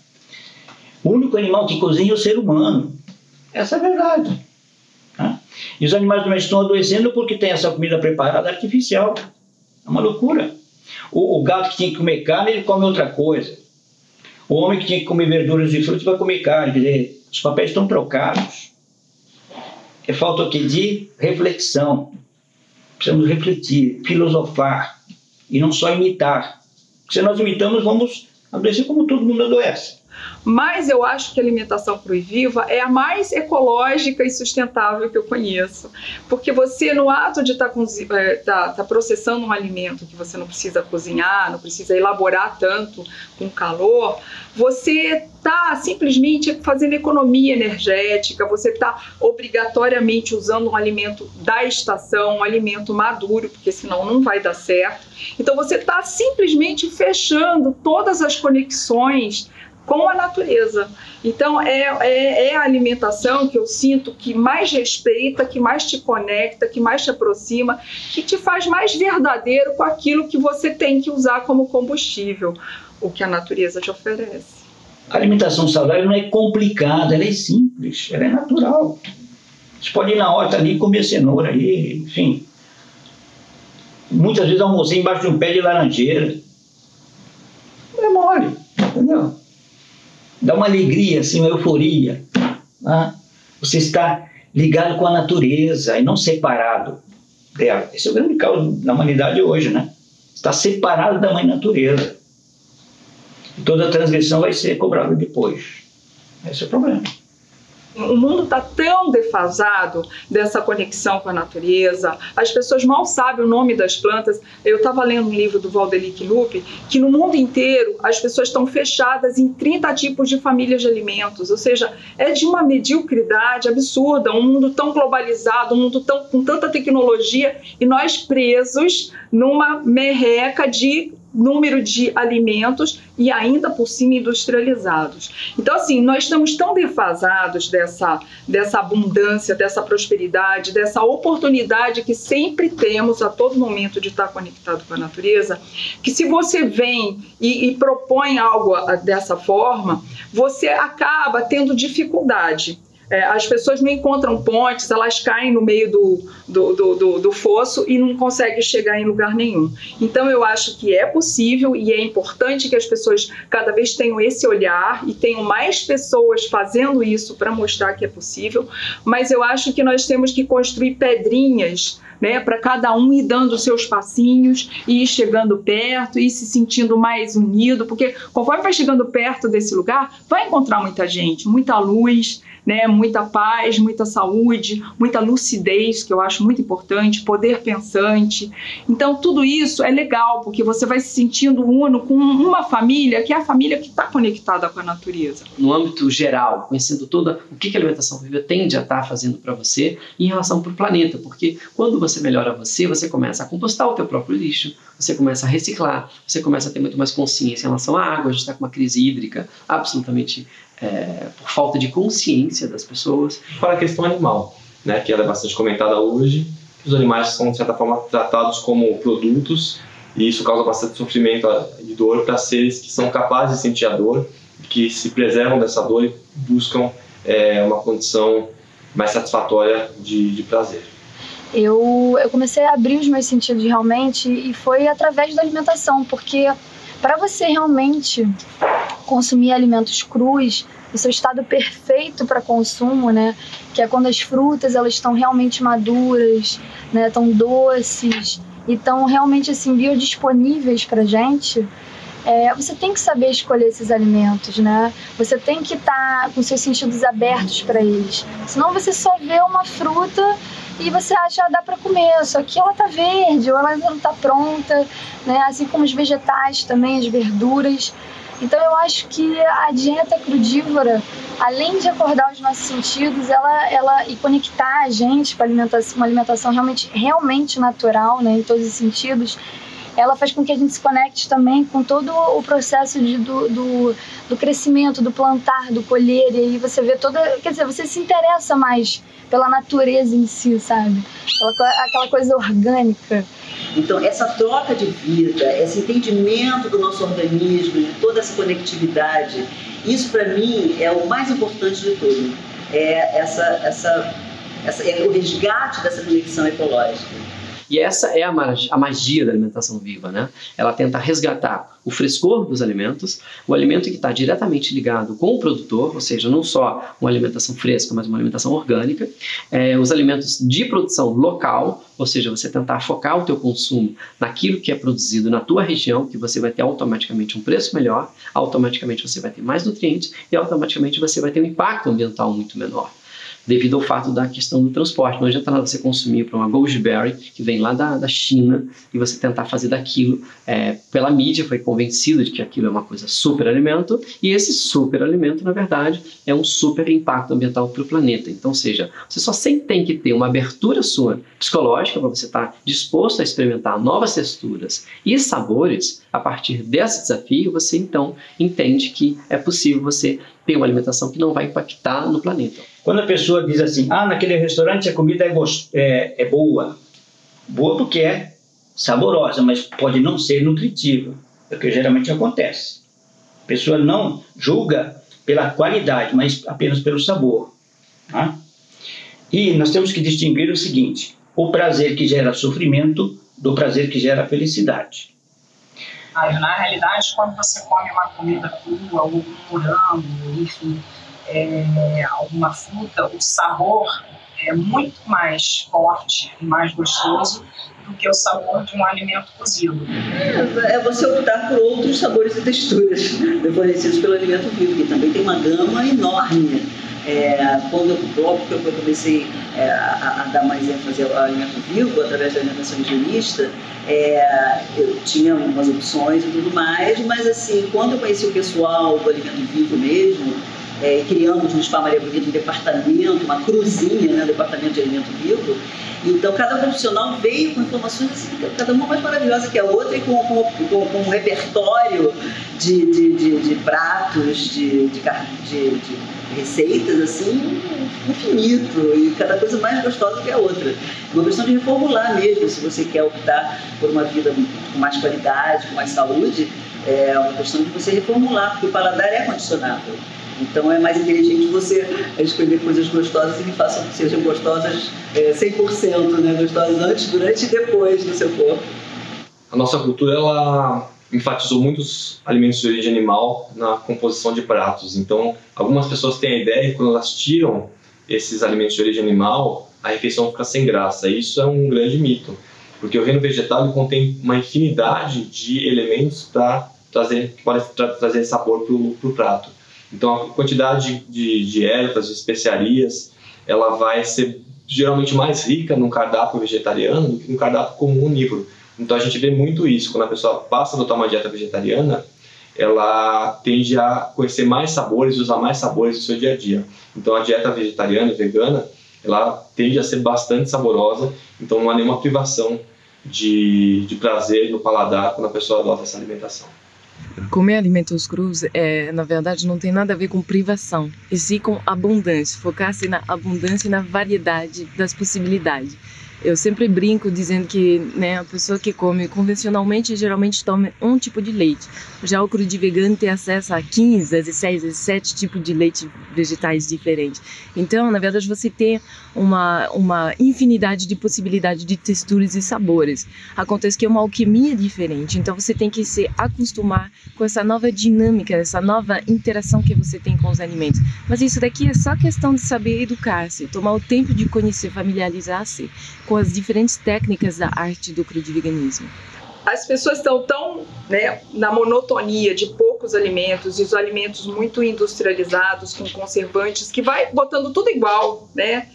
O único animal que cozinha é o ser humano. Essa é a verdade. Tá? E os animais domésticos estão adoecendo porque tem essa comida preparada artificial. É uma loucura. O, o, gato que tinha que comer carne, ele come outra coisa. O homem que tinha que comer verduras e frutas vai comer carne. Quer dizer, os papéis estão trocados. É falta o que? De reflexão. Precisamos refletir, filosofar e não só imitar. Se nós imitamos, vamos adoecer como todo mundo adoece. Mas eu acho que a alimentação viva é a mais ecológica e sustentável que eu conheço. Porque você, no ato de estar tá, é, tá, tá processando um alimento que você não precisa cozinhar, não precisa elaborar tanto com calor, você está simplesmente fazendo economia energética, você está obrigatoriamente usando um alimento da estação, um alimento maduro, porque senão não vai dar certo. Então você está simplesmente fechando todas as conexões com a natureza. Então, é, é, é, a alimentação que eu sinto que mais respeita, que mais te conecta, que mais te aproxima, que te faz mais verdadeiro com aquilo que você tem que usar como combustível, o que a natureza te oferece. A alimentação saudável não é complicada, ela é simples, ela é natural. Você pode ir na horta ali e comer cenoura, enfim. Muitas vezes almocei embaixo de um pé de laranjeira. Não é mole, entendeu? Dá uma alegria, assim, uma euforia. Né? Você está ligado com a natureza e não separado dela. Esse é o grande caos da humanidade hoje, né? Está separado da mãe natureza. E toda transgressão vai ser cobrada depois. Esse é o problema. O mundo está tão defasado dessa conexão com a natureza, as pessoas mal sabem o nome das plantas. Eu estava lendo um livro do Valdelic Lupe que no mundo inteiro as pessoas estão fechadas em 30 tipos de famílias de alimentos, ou seja, é de uma mediocridade absurda, um mundo tão globalizado, um mundo tão, com tanta tecnologia e nós presos numa merreca de número de alimentos e ainda por cima industrializados. Então, assim, nós estamos tão defasados dessa, dessa abundância, dessa prosperidade, dessa oportunidade que sempre temos a todo momento de estar conectado com a natureza, que se você vem e, e propõe algo dessa forma, você acaba tendo dificuldade é, as pessoas não encontram pontes, elas caem no meio do, do, do, do, do fosso e não conseguem chegar em lugar nenhum. Então, eu acho que é possível e é importante que as pessoas cada vez tenham esse olhar e tenham mais pessoas fazendo isso para mostrar que é possível, mas eu acho que nós temos que construir pedrinhas né, para cada um ir dando seus passinhos e ir chegando perto e se sentindo mais unido, porque conforme vai chegando perto desse lugar, vai encontrar muita gente, muita luz, né, muita paz, muita saúde, muita lucidez, que eu acho muito importante, poder pensante. Então, tudo isso é legal, porque você vai se sentindo uno com uma família, que é a família que está conectada com a natureza. No âmbito geral, conhecendo toda o que a alimentação viva tende a estar tá fazendo para você em relação para o planeta, porque quando você melhora você, você começa a compostar o teu próprio lixo, você começa a reciclar, você começa a ter muito mais consciência em relação à água, a gente está com uma crise hídrica absolutamente é, por falta de consciência das pessoas. Para a questão animal, né, que ela é bastante comentada hoje, os animais são de certa forma tratados como produtos e isso causa bastante sofrimento e dor para seres que são capazes de sentir a dor, que se preservam dessa dor e buscam é, uma condição mais satisfatória de, de prazer. Eu, eu comecei a abrir os meus sentidos realmente e foi através da alimentação, porque para você realmente consumir alimentos crus, o seu estado perfeito para consumo, né, que é quando as frutas elas estão realmente maduras, né, estão doces e estão realmente assim biodisponíveis para gente. É, você tem que saber escolher esses alimentos, né? Você tem que estar tá com seus sentidos abertos para eles. Senão você só vê uma fruta e você acha ah, dá para comer, só que ela tá verde ou ela ainda não tá pronta, né? Assim como os vegetais também, as verduras. Então eu acho que a dieta crudívora, além de acordar os nossos sentidos, ela, ela e conectar a gente para alimentação, uma alimentação realmente, realmente natural, né, em todos os sentidos, ela faz com que a gente se conecte também com todo o processo de, do, do, do crescimento, do plantar, do colher, e aí você vê toda. Quer dizer, você se interessa mais pela natureza em si, sabe? Aquela, aquela coisa orgânica. Então, essa troca de vida, esse entendimento do nosso organismo, de toda essa conectividade, isso para mim é o mais importante de tudo. É essa, essa, essa, é o resgate dessa conexão ecológica. E essa é a, a magia da alimentação viva, né? Ela tenta resgatar o frescor dos alimentos, o alimento que está diretamente ligado com o produtor, ou seja, não só uma alimentação fresca, mas uma alimentação orgânica, é, os alimentos de produção local, ou seja, você tentar focar o teu consumo naquilo que é produzido na tua região, que você vai ter automaticamente um preço melhor, automaticamente você vai ter mais nutrientes e automaticamente você vai ter um impacto ambiental muito menor devido ao fato da questão do transporte. Não adianta você consumir para uma Goldberry, que vem lá da, da China, e você tentar fazer daquilo, é, pela mídia foi convencido de que aquilo é uma coisa super alimento, e esse super alimento, na verdade, é um super impacto ambiental para o planeta. Então, seja, você só sempre tem que ter uma abertura sua psicológica para você estar tá disposto a experimentar novas texturas e sabores. A partir desse desafio, você então entende que é possível você ter uma alimentação que não vai impactar no planeta. Quando a pessoa diz assim, ah, naquele restaurante a comida é, é, é boa, boa porque é saborosa, mas pode não ser nutritiva, é o que geralmente acontece. A pessoa não julga pela qualidade, mas apenas pelo sabor. Tá? E nós temos que distinguir o seguinte: o prazer que gera sofrimento do prazer que gera felicidade. Na realidade, quando você come uma comida crua, ou um morango, enfim, é, alguma fruta, o sabor é muito mais forte e mais gostoso do que o sabor de um alimento cozido. É, é você optar por outros sabores e texturas fornecidos pelo alimento vivo, que também tem uma gama enorme. É, quando eu, eu comecei é, a, a, dar mais ênfase ao alimento vivo através da alimentação higienista, é, eu tinha umas opções e tudo mais, mas assim, quando eu conheci o pessoal do alimento vivo mesmo, é, criamos no Spa Maria Bonita um departamento, uma cruzinha, né, departamento de alimento vivo. Então, cada profissional veio com informações, assim, cada uma mais maravilhosa que a outra, e com, com, com, com um repertório de, de, de, de pratos, de, de, receitas, assim, infinito, e cada coisa mais gostosa que a outra. É uma questão de reformular mesmo, se você quer optar por uma vida com mais qualidade, com mais saúde, é uma questão de você reformular, porque o paladar é condicionável. Então é mais inteligente você escolher coisas gostosas e que façam que sejam gostosas é, 100%, né? gostosas antes, durante e depois do seu corpo. A nossa cultura ela enfatizou muitos alimentos de origem animal na composição de pratos. Então, algumas pessoas têm a ideia que quando elas tiram esses alimentos de origem animal, a refeição fica sem graça. Isso é um grande mito, porque o reino vegetal contém uma infinidade de elementos para trazer tra trazer sabor para o prato. Então, a quantidade de, de ervas, de especiarias, ela vai ser geralmente mais rica no cardápio vegetariano do que no cardápio comum onívoro. Então, a gente vê muito isso. Quando a pessoa passa a adotar uma dieta vegetariana, ela tende a conhecer mais sabores usar mais sabores no seu dia a dia. Então, a dieta vegetariana e vegana, ela tende a ser bastante saborosa, então não há nenhuma privação de, de prazer no paladar quando a pessoa adota essa alimentação. Comer alimentos crus, é, na verdade, não tem nada a ver com privação, e sim com abundância, focar-se na abundância e na variedade das possibilidades. Eu sempre brinco dizendo que né, a pessoa que come convencionalmente geralmente toma um tipo de leite. Já o cru de vegano tem acesso a 15, 16, 17 tipos de leite vegetais diferentes. Então, na verdade, você tem uma, uma infinidade de possibilidades de texturas e sabores. Acontece que é uma alquimia diferente, então você tem que se acostumar com essa nova dinâmica, essa nova interação que você tem com os alimentos. Mas isso daqui é só questão de saber educar-se, tomar o tempo de conhecer, familiarizar-se com as diferentes técnicas da arte do crudiveganismo. As pessoas estão tão né, na monotonia de poucos alimentos e os alimentos muito industrializados com conservantes que vai botando tudo igual, né?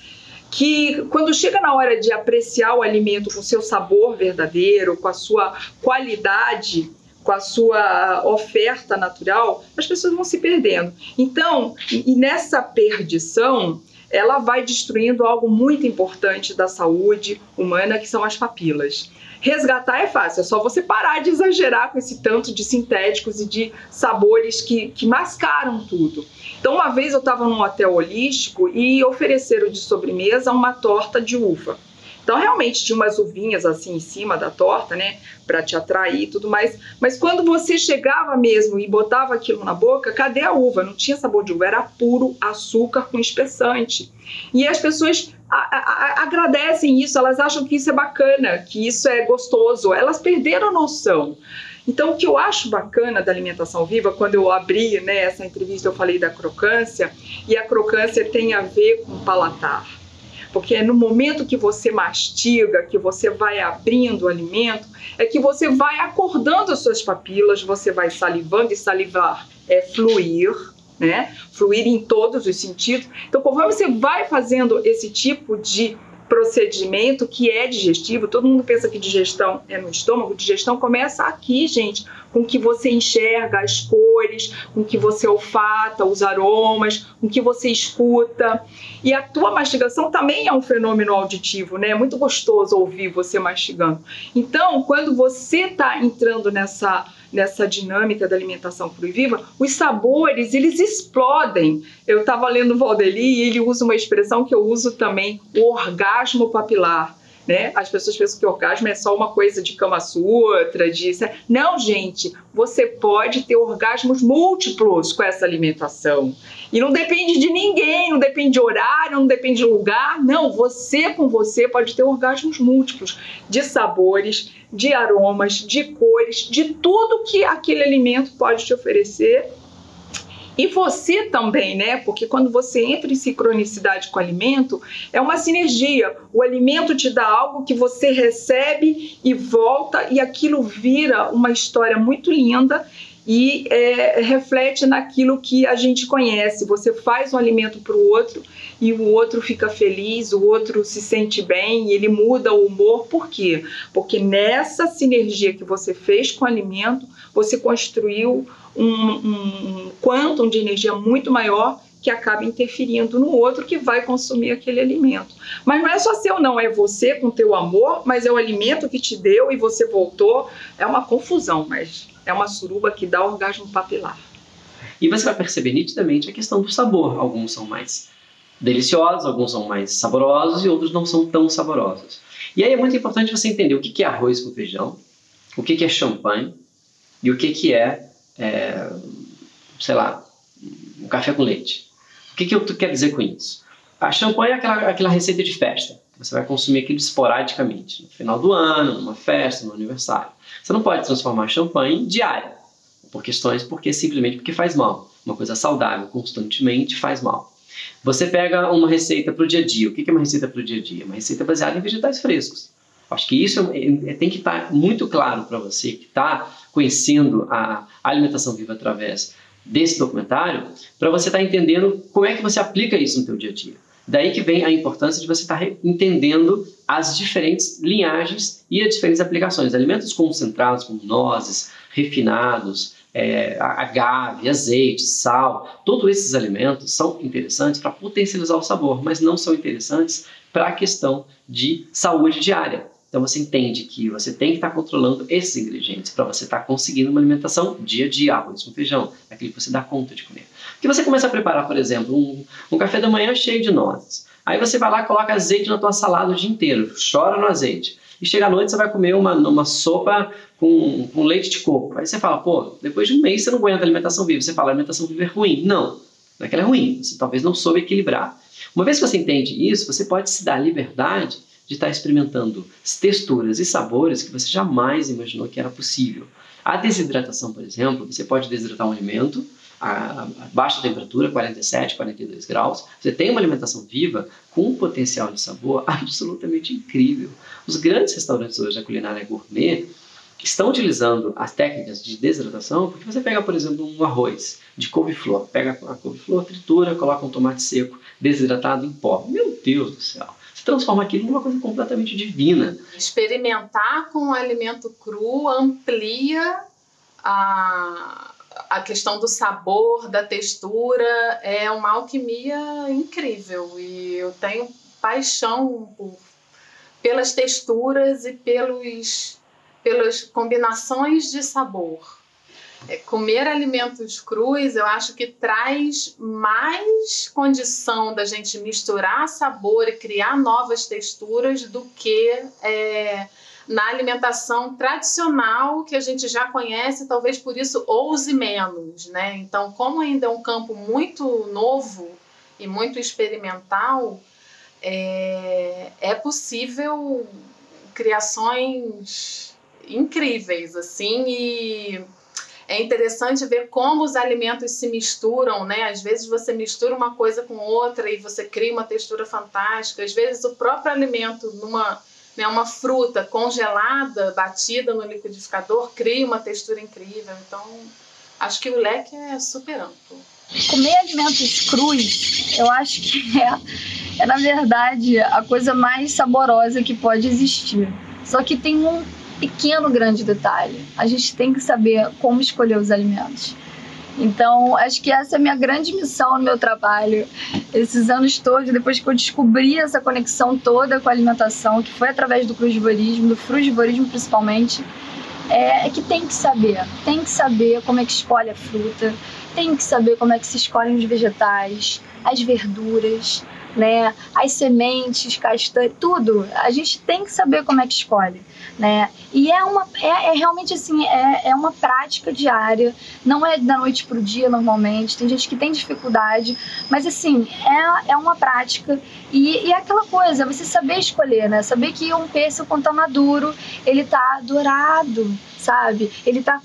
que quando chega na hora de apreciar o alimento com seu sabor verdadeiro, com a sua qualidade, com a sua oferta natural, as pessoas vão se perdendo. Então, e nessa perdição, ela vai destruindo algo muito importante da saúde humana, que são as papilas. Resgatar é fácil, é só você parar de exagerar com esse tanto de sintéticos e de sabores que, que mascaram tudo. Então, uma vez eu estava num hotel holístico e ofereceram de sobremesa uma torta de uva. Então, realmente tinha umas uvinhas assim em cima da torta, né, para te atrair e tudo mais. Mas quando você chegava mesmo e botava aquilo na boca, cadê a uva? Não tinha sabor de uva, era puro açúcar com espessante. E as pessoas a, a, agradecem isso, elas acham que isso é bacana, que isso é gostoso. Elas perderam a noção. Então, o que eu acho bacana da alimentação viva, quando eu abri né, essa entrevista, eu falei da crocância, e a crocância tem a ver com palatar porque é no momento que você mastiga, que você vai abrindo o alimento, é que você vai acordando as suas papilas, você vai salivando e salivar é fluir, né? Fluir em todos os sentidos. Então, conforme você vai fazendo esse tipo de procedimento que é digestivo. Todo mundo pensa que digestão é no estômago. Digestão começa aqui, gente, com que você enxerga as cores, com que você olfata os aromas, com que você escuta. E a tua mastigação também é um fenômeno auditivo, né? É muito gostoso ouvir você mastigando. Então, quando você está entrando nessa nessa dinâmica da alimentação cru e viva, os sabores, eles explodem. Eu estava lendo o Valdeli e ele usa uma expressão que eu uso também, o orgasmo papilar. Né? As pessoas pensam que orgasmo é só uma coisa de Kama Sutra, de... Não, gente, você pode ter orgasmos múltiplos com essa alimentação. E não depende de ninguém, não depende de horário, não depende de lugar. Não, você com você pode ter orgasmos múltiplos de sabores, de aromas, de cores, de tudo que aquele alimento pode te oferecer e você também, né? Porque quando você entra em sincronicidade com o alimento, é uma sinergia. O alimento te dá algo que você recebe e volta, e aquilo vira uma história muito linda e é, reflete naquilo que a gente conhece. Você faz um alimento para o outro e o outro fica feliz, o outro se sente bem ele muda o humor. Por quê? Porque nessa sinergia que você fez com o alimento, você construiu um, um quantum de energia muito maior que acaba interferindo no outro que vai consumir aquele alimento. Mas não é só seu não, é você com teu amor, mas é o alimento que te deu e você voltou. É uma confusão, mas é uma suruba que dá orgasmo papilar. E você vai perceber nitidamente a questão do sabor. Alguns são mais deliciosos, alguns são mais saborosos e outros não são tão saborosos. E aí é muito importante você entender o que é arroz com feijão, o que é champanhe e o que é, é sei lá, um café com leite. O que, que eu quero dizer com isso? A champanhe é aquela, aquela receita de festa. Você vai consumir aquilo esporadicamente, no final do ano, numa festa, no aniversário. Você não pode transformar champanhe em diária, por questões porque simplesmente porque faz mal. Uma coisa saudável constantemente faz mal. Você pega uma receita para o dia a dia. O que é uma receita para o dia a dia? Uma receita baseada em vegetais frescos. Acho que isso é, é, tem que estar tá muito claro para você que está conhecendo a alimentação viva através desse documentário, para você estar tá entendendo como é que você aplica isso no seu dia a dia. Daí que vem a importância de você estar tá entendendo as diferentes linhagens e as diferentes aplicações. Alimentos concentrados, como nozes, refinados, é, agave, azeite, sal, todos esses alimentos são interessantes para potencializar o sabor, mas não são interessantes para a questão de saúde diária. Então você entende que você tem que estar controlando esses ingredientes para você estar conseguindo uma alimentação dia a dia, arroz com feijão, aquilo que você dá conta de comer. Que você começa a preparar, por exemplo, um, um café da manhã cheio de nozes. Aí você vai lá, coloca azeite na tua salada o dia inteiro, chora no azeite. E chega à noite você vai comer uma, uma sopa com, com leite de coco. Aí você fala, pô, depois de um mês você não aguenta alimentação viva. Você fala, alimentação viva é ruim. Não, não é que ela é ruim, você talvez não soube equilibrar. Uma vez que você entende isso, você pode se dar liberdade de estar experimentando texturas e sabores que você jamais imaginou que era possível. A desidratação, por exemplo, você pode desidratar um alimento a, baixa temperatura, 47, 42 graus. Você tem uma alimentação viva com um potencial de sabor absolutamente incrível. Os grandes restaurantes hoje da culinária gourmet estão utilizando as técnicas de desidratação, porque você pega, por exemplo, um arroz de couve-flor, pega a couve-flor, tritura, coloca um tomate seco desidratado em pó. Meu Deus do céu! Se transforma aquilo numa coisa completamente divina. Experimentar com o alimento cru amplia a, a questão do sabor, da textura, é uma alquimia incrível e eu tenho paixão por, pelas texturas e pelos, pelas combinações de sabor. É, comer alimentos crus, eu acho que traz mais condição da gente misturar sabor e criar novas texturas do que é, na alimentação tradicional que a gente já conhece, talvez por isso ouse menos, né? Então, como ainda é um campo muito novo e muito experimental, é, é possível criações incríveis, assim, e é interessante ver como os alimentos se misturam, né? Às vezes você mistura uma coisa com outra e você cria uma textura fantástica. Às vezes o próprio alimento numa né, uma fruta congelada, batida no liquidificador, cria uma textura incrível. Então, acho que o leque é super amplo. Comer alimentos crus, eu acho que é, é na verdade a coisa mais saborosa que pode existir. Só que tem um pequeno grande detalhe. A gente tem que saber como escolher os alimentos. Então, acho que essa é a minha grande missão no meu trabalho. Esses anos todos, depois que eu descobri essa conexão toda com a alimentação, que foi através do crucivorismo, do frugivorismo principalmente, é, é que tem que saber. Tem que saber como é que escolhe a fruta, tem que saber como é que se escolhem os vegetais, as verduras, né? As sementes, castanhas, tudo. A gente tem que saber como é que escolhe, né? E é uma, é, é realmente assim, é, é uma prática diária. Não é da noite pro dia normalmente. Tem gente que tem dificuldade, mas assim é, é uma prática e, e é aquela coisa, você saber escolher, né? Saber que um pêssego quando tá maduro, ele tá dourado, sabe? Ele tá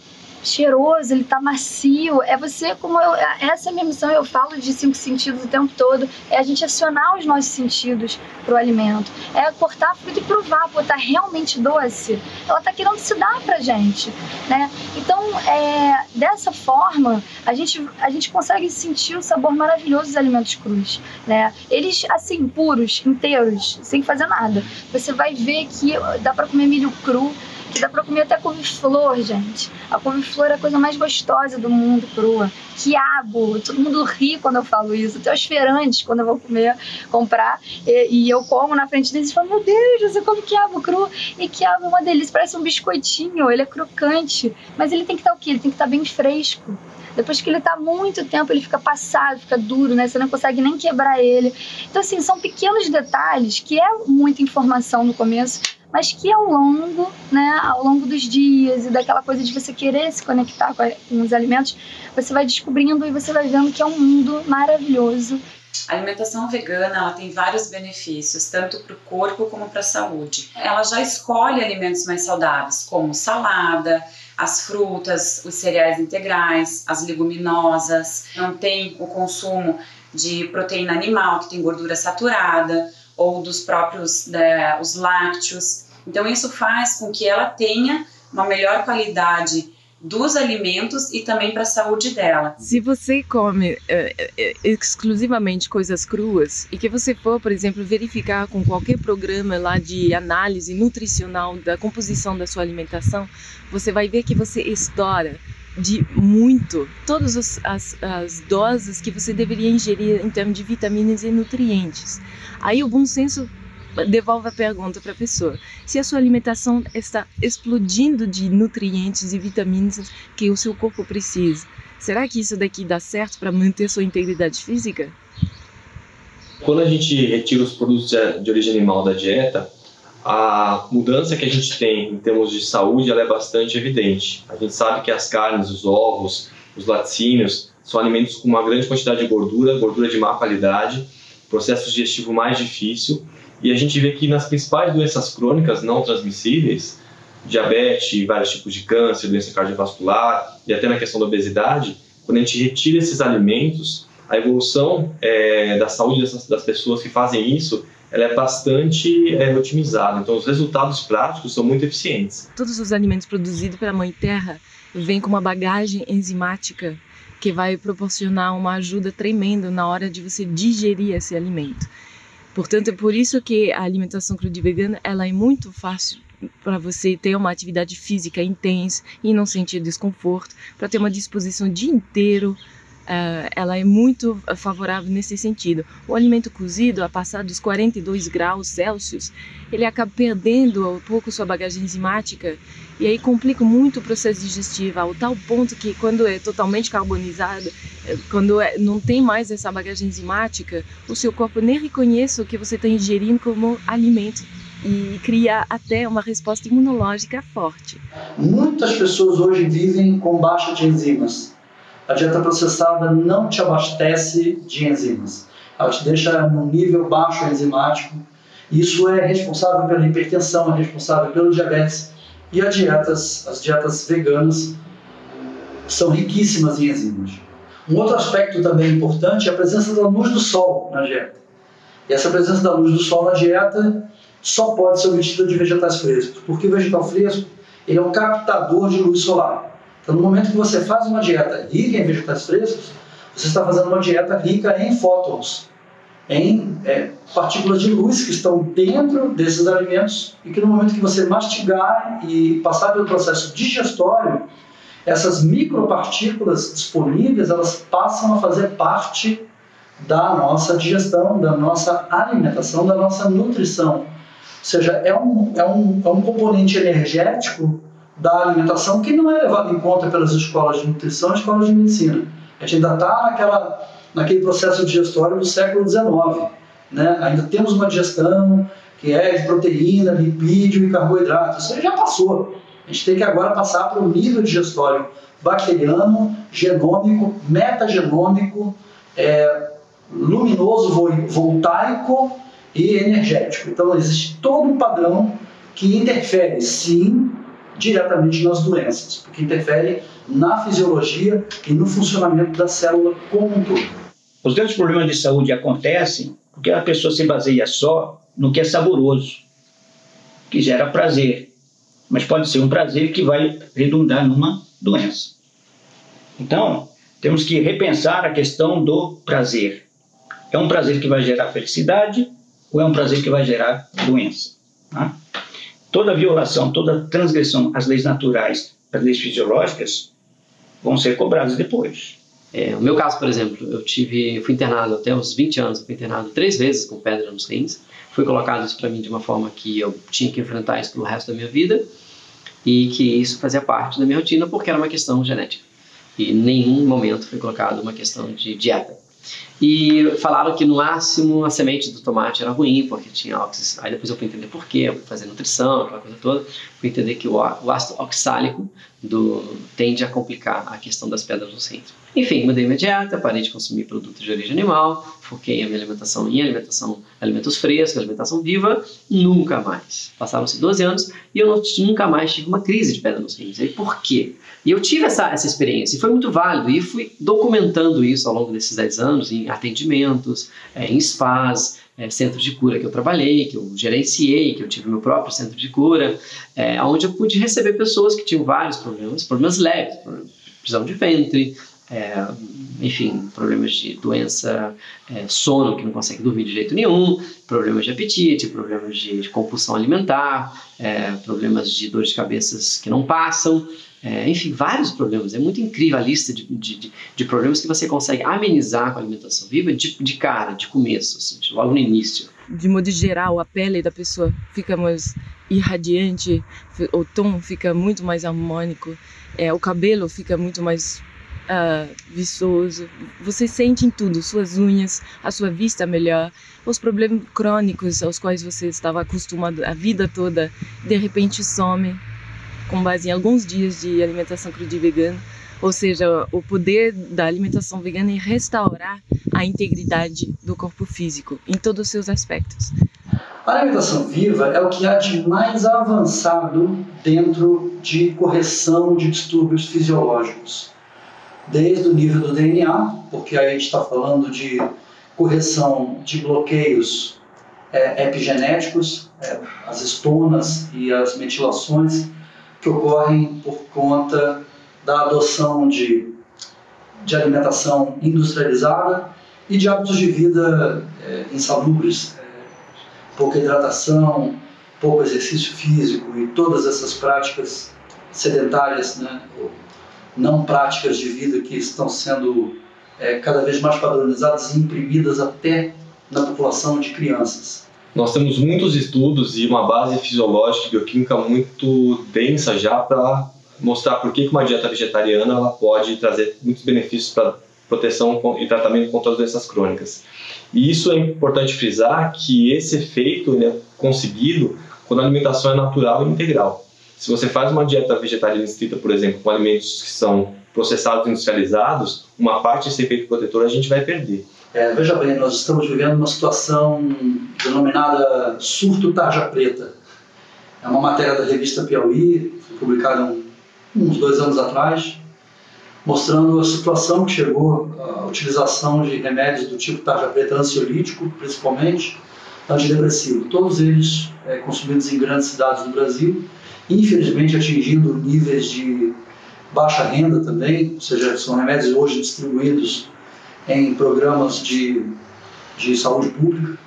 cheiroso, ele tá macio. É você, como eu, essa é a minha missão, eu falo de cinco sentidos o tempo todo, é a gente acionar os nossos sentidos pro alimento. É cortar a fruta e provar, pô, tá realmente doce. Ela tá querendo se dar pra gente, né? Então, é, dessa forma, a gente, a gente consegue sentir o sabor maravilhoso dos alimentos crus, né? Eles, assim, puros, inteiros, sem fazer nada. Você vai ver que dá para comer milho cru, dá pra comer até couve-flor, gente. A couve-flor é a coisa mais gostosa do mundo crua. Quiabo, todo mundo ri quando eu falo isso. Até os feirantes, quando eu vou comer, comprar, e, e eu como na frente deles e falo, meu Deus, você come quiabo cru? E quiabo é uma delícia, parece um biscoitinho, ele é crocante. Mas ele tem que estar o quê? Ele tem que estar bem fresco. Depois que ele está muito tempo, ele fica passado, fica duro, né? Você não consegue nem quebrar ele. Então, assim, são pequenos detalhes que é muita informação no começo, mas que ao longo, né, ao longo dos dias e daquela coisa de você querer se conectar com, os alimentos, você vai descobrindo e você vai vendo que é um mundo maravilhoso. A alimentação vegana ela tem vários benefícios, tanto para o corpo como para a saúde. Ela já escolhe alimentos mais saudáveis, como salada, as frutas, os cereais integrais, as leguminosas, não tem o consumo de proteína animal que tem gordura saturada ou dos próprios né, os lácteos. Então isso faz com que ela tenha uma melhor qualidade dos alimentos e também para a saúde dela. Se você come é, é, exclusivamente coisas cruas e que você for, por exemplo, verificar com qualquer programa lá de análise nutricional da composição da sua alimentação, você vai ver que você estoura de muito todas as, as doses que você deveria ingerir em termos de vitaminas e nutrientes. Aí o bom senso devolve a pergunta para a pessoa. Se a sua alimentação está explodindo de nutrientes e vitaminas que o seu corpo precisa, será que isso daqui dá certo para manter sua integridade física? Quando a gente retira os produtos de origem animal da dieta, a mudança que a gente tem em termos de saúde ela é bastante evidente. A gente sabe que as carnes, os ovos, os laticínios são alimentos com uma grande quantidade de gordura, gordura de má qualidade, processo digestivo mais difícil e a gente vê que nas principais doenças crônicas não transmissíveis, diabetes, vários tipos de câncer, doença cardiovascular e até na questão da obesidade, quando a gente retira esses alimentos, a evolução é, da saúde dessas, das pessoas que fazem isso ela é bastante é, otimizada. Então, os resultados práticos são muito eficientes. Todos os alimentos produzidos pela Mãe Terra vêm com uma bagagem enzimática que vai proporcionar uma ajuda tremenda na hora de você digerir esse alimento. Portanto, é por isso que a alimentação vegana ela é muito fácil para você ter uma atividade física intensa e não sentir desconforto, para ter uma disposição o dia inteiro. Uh, ela é muito favorável nesse sentido. O alimento cozido, a passar dos 42 graus Celsius, ele acaba perdendo um pouco sua bagagem enzimática e aí complica muito o processo digestivo, ao tal ponto que quando é totalmente carbonizado, é, quando é, não tem mais essa bagagem enzimática, o seu corpo nem reconhece o que você está ingerindo como alimento e cria até uma resposta imunológica forte. Muitas pessoas hoje vivem com baixa de enzimas. A dieta processada não te abastece de enzimas. Ela te deixa num nível baixo enzimático. Isso é responsável pela hipertensão, é responsável pelo diabetes e as dietas, as dietas veganas são riquíssimas em enzimas. Um outro aspecto também importante é a presença da luz do sol na dieta. E essa presença da luz do sol na dieta só pode ser obtida de vegetais frescos, porque o vegetal fresco ele é um captador de luz solar. Então, no momento que você faz uma dieta rica em vegetais frescos, você está fazendo uma dieta rica em fótons, em é, partículas de luz que estão dentro desses alimentos e que no momento que você mastigar e passar pelo processo digestório, essas micropartículas disponíveis elas passam a fazer parte da nossa digestão, da nossa alimentação, da nossa nutrição. Ou seja, é um, é um, é um componente energético da alimentação que não é levado em conta pelas escolas de nutrição e escolas de medicina. A gente ainda está naquela naquele processo digestório do século XIX. Né? Ainda temos uma digestão que é de proteína, lipídio e carboidrato. Isso aí já passou. A gente tem que agora passar para o nível digestório bacteriano, genômico, metagenômico, é, luminoso voltaico e energético. Então, existe todo um padrão que interfere, sim, diretamente nas doenças, porque interfere na fisiologia e no funcionamento da célula como um todo. Os grandes problemas de saúde acontecem porque a pessoa se baseia só no que é saboroso, que gera prazer. Mas pode ser um prazer que vai redundar numa doença. Então, temos que repensar a questão do prazer. É um prazer que vai gerar felicidade ou é um prazer que vai gerar doença? Tá? Toda violação, toda transgressão às leis naturais, às leis fisiológicas, vão ser cobrados depois. É, o meu caso, por exemplo, eu tive, fui internado até os 20 anos, fui internado três vezes com pedra nos rins. Foi colocado isso para mim de uma forma que eu tinha que enfrentar isso pelo resto da minha vida e que isso fazia parte da minha rotina porque era uma questão genética. E em nenhum momento foi colocado uma questão de dieta. E falaram que no máximo a semente do tomate era ruim, porque tinha óxido. Aí depois eu fui entender por quê, fazer nutrição, aquela coisa toda. Fui entender que o, ácido oxálico do, tende a complicar a questão das pedras no centro. Enfim, mudei minha dieta, parei de consumir produtos de origem animal, foquei a minha alimentação em alimentação, alimentos frescos, alimentação viva, nunca mais. Passaram-se 12 anos e eu nunca mais tive uma crise de pedra nos rins. E por quê? E eu tive essa, essa experiência e foi muito válido e fui documentando isso ao longo desses 10 anos em atendimentos, é, em spas, é, centros de cura que eu trabalhei, que eu gerenciei, que eu tive meu próprio centro de cura, é, onde eu pude receber pessoas que tinham vários problemas, problemas leves, prisão de ventre, é, enfim, problemas de doença, é, sono que não consegue dormir de jeito nenhum, problemas de apetite, problemas de, de compulsão alimentar, é, problemas de dor de cabeças que não passam, é, enfim, vários problemas. É muito incrível a lista de, de, de, problemas que você consegue amenizar com a alimentação viva de, de cara, de começo, assim, logo no início. De modo geral, a pele da pessoa fica mais irradiante, o tom fica muito mais harmônico, é, o cabelo fica muito mais uh, viçoso. Você sente em tudo, suas unhas, a sua vista melhor, os problemas crônicos aos quais você estava acostumado a vida toda, de repente some com base em alguns dias de alimentação cruda e vegana, ou seja, o poder da alimentação vegana em restaurar a integridade do corpo físico em todos os seus aspectos. A alimentação viva é o que há de mais avançado dentro de correção de distúrbios fisiológicos. Desde o nível do DNA, porque aí a gente está falando de correção de bloqueios é, epigenéticos, é, as estonas e as metilações, que ocorrem por conta da adoção de, de alimentação industrializada e de hábitos de vida é, insalubres, é, pouca hidratação, pouco exercício físico e todas essas práticas sedentárias, né, não práticas de vida que estão sendo é, cada vez mais padronizadas e imprimidas até na população de crianças. Nós temos muitos estudos e uma base fisiológica e bioquímica muito densa já para mostrar por que uma dieta vegetariana ela pode trazer muitos benefícios para proteção e tratamento contra as doenças crônicas. E isso é importante frisar que esse efeito é conseguido quando a alimentação é natural e integral. Se você faz uma dieta vegetariana estrita, por exemplo, com alimentos que são processados e industrializados, uma parte desse efeito protetor a gente vai perder. É, veja bem, nós estamos vivendo uma situação denominada surto tarja preta. É uma matéria da revista Piauí, publicada uns dois anos atrás, mostrando a situação que chegou à utilização de remédios do tipo tarja preta ansiolítico, principalmente antidepressivo. Todos eles é, consumidos em grandes cidades do Brasil, infelizmente atingindo níveis de baixa renda também, ou seja, são remédios hoje distribuídos em programas de, de saúde pública.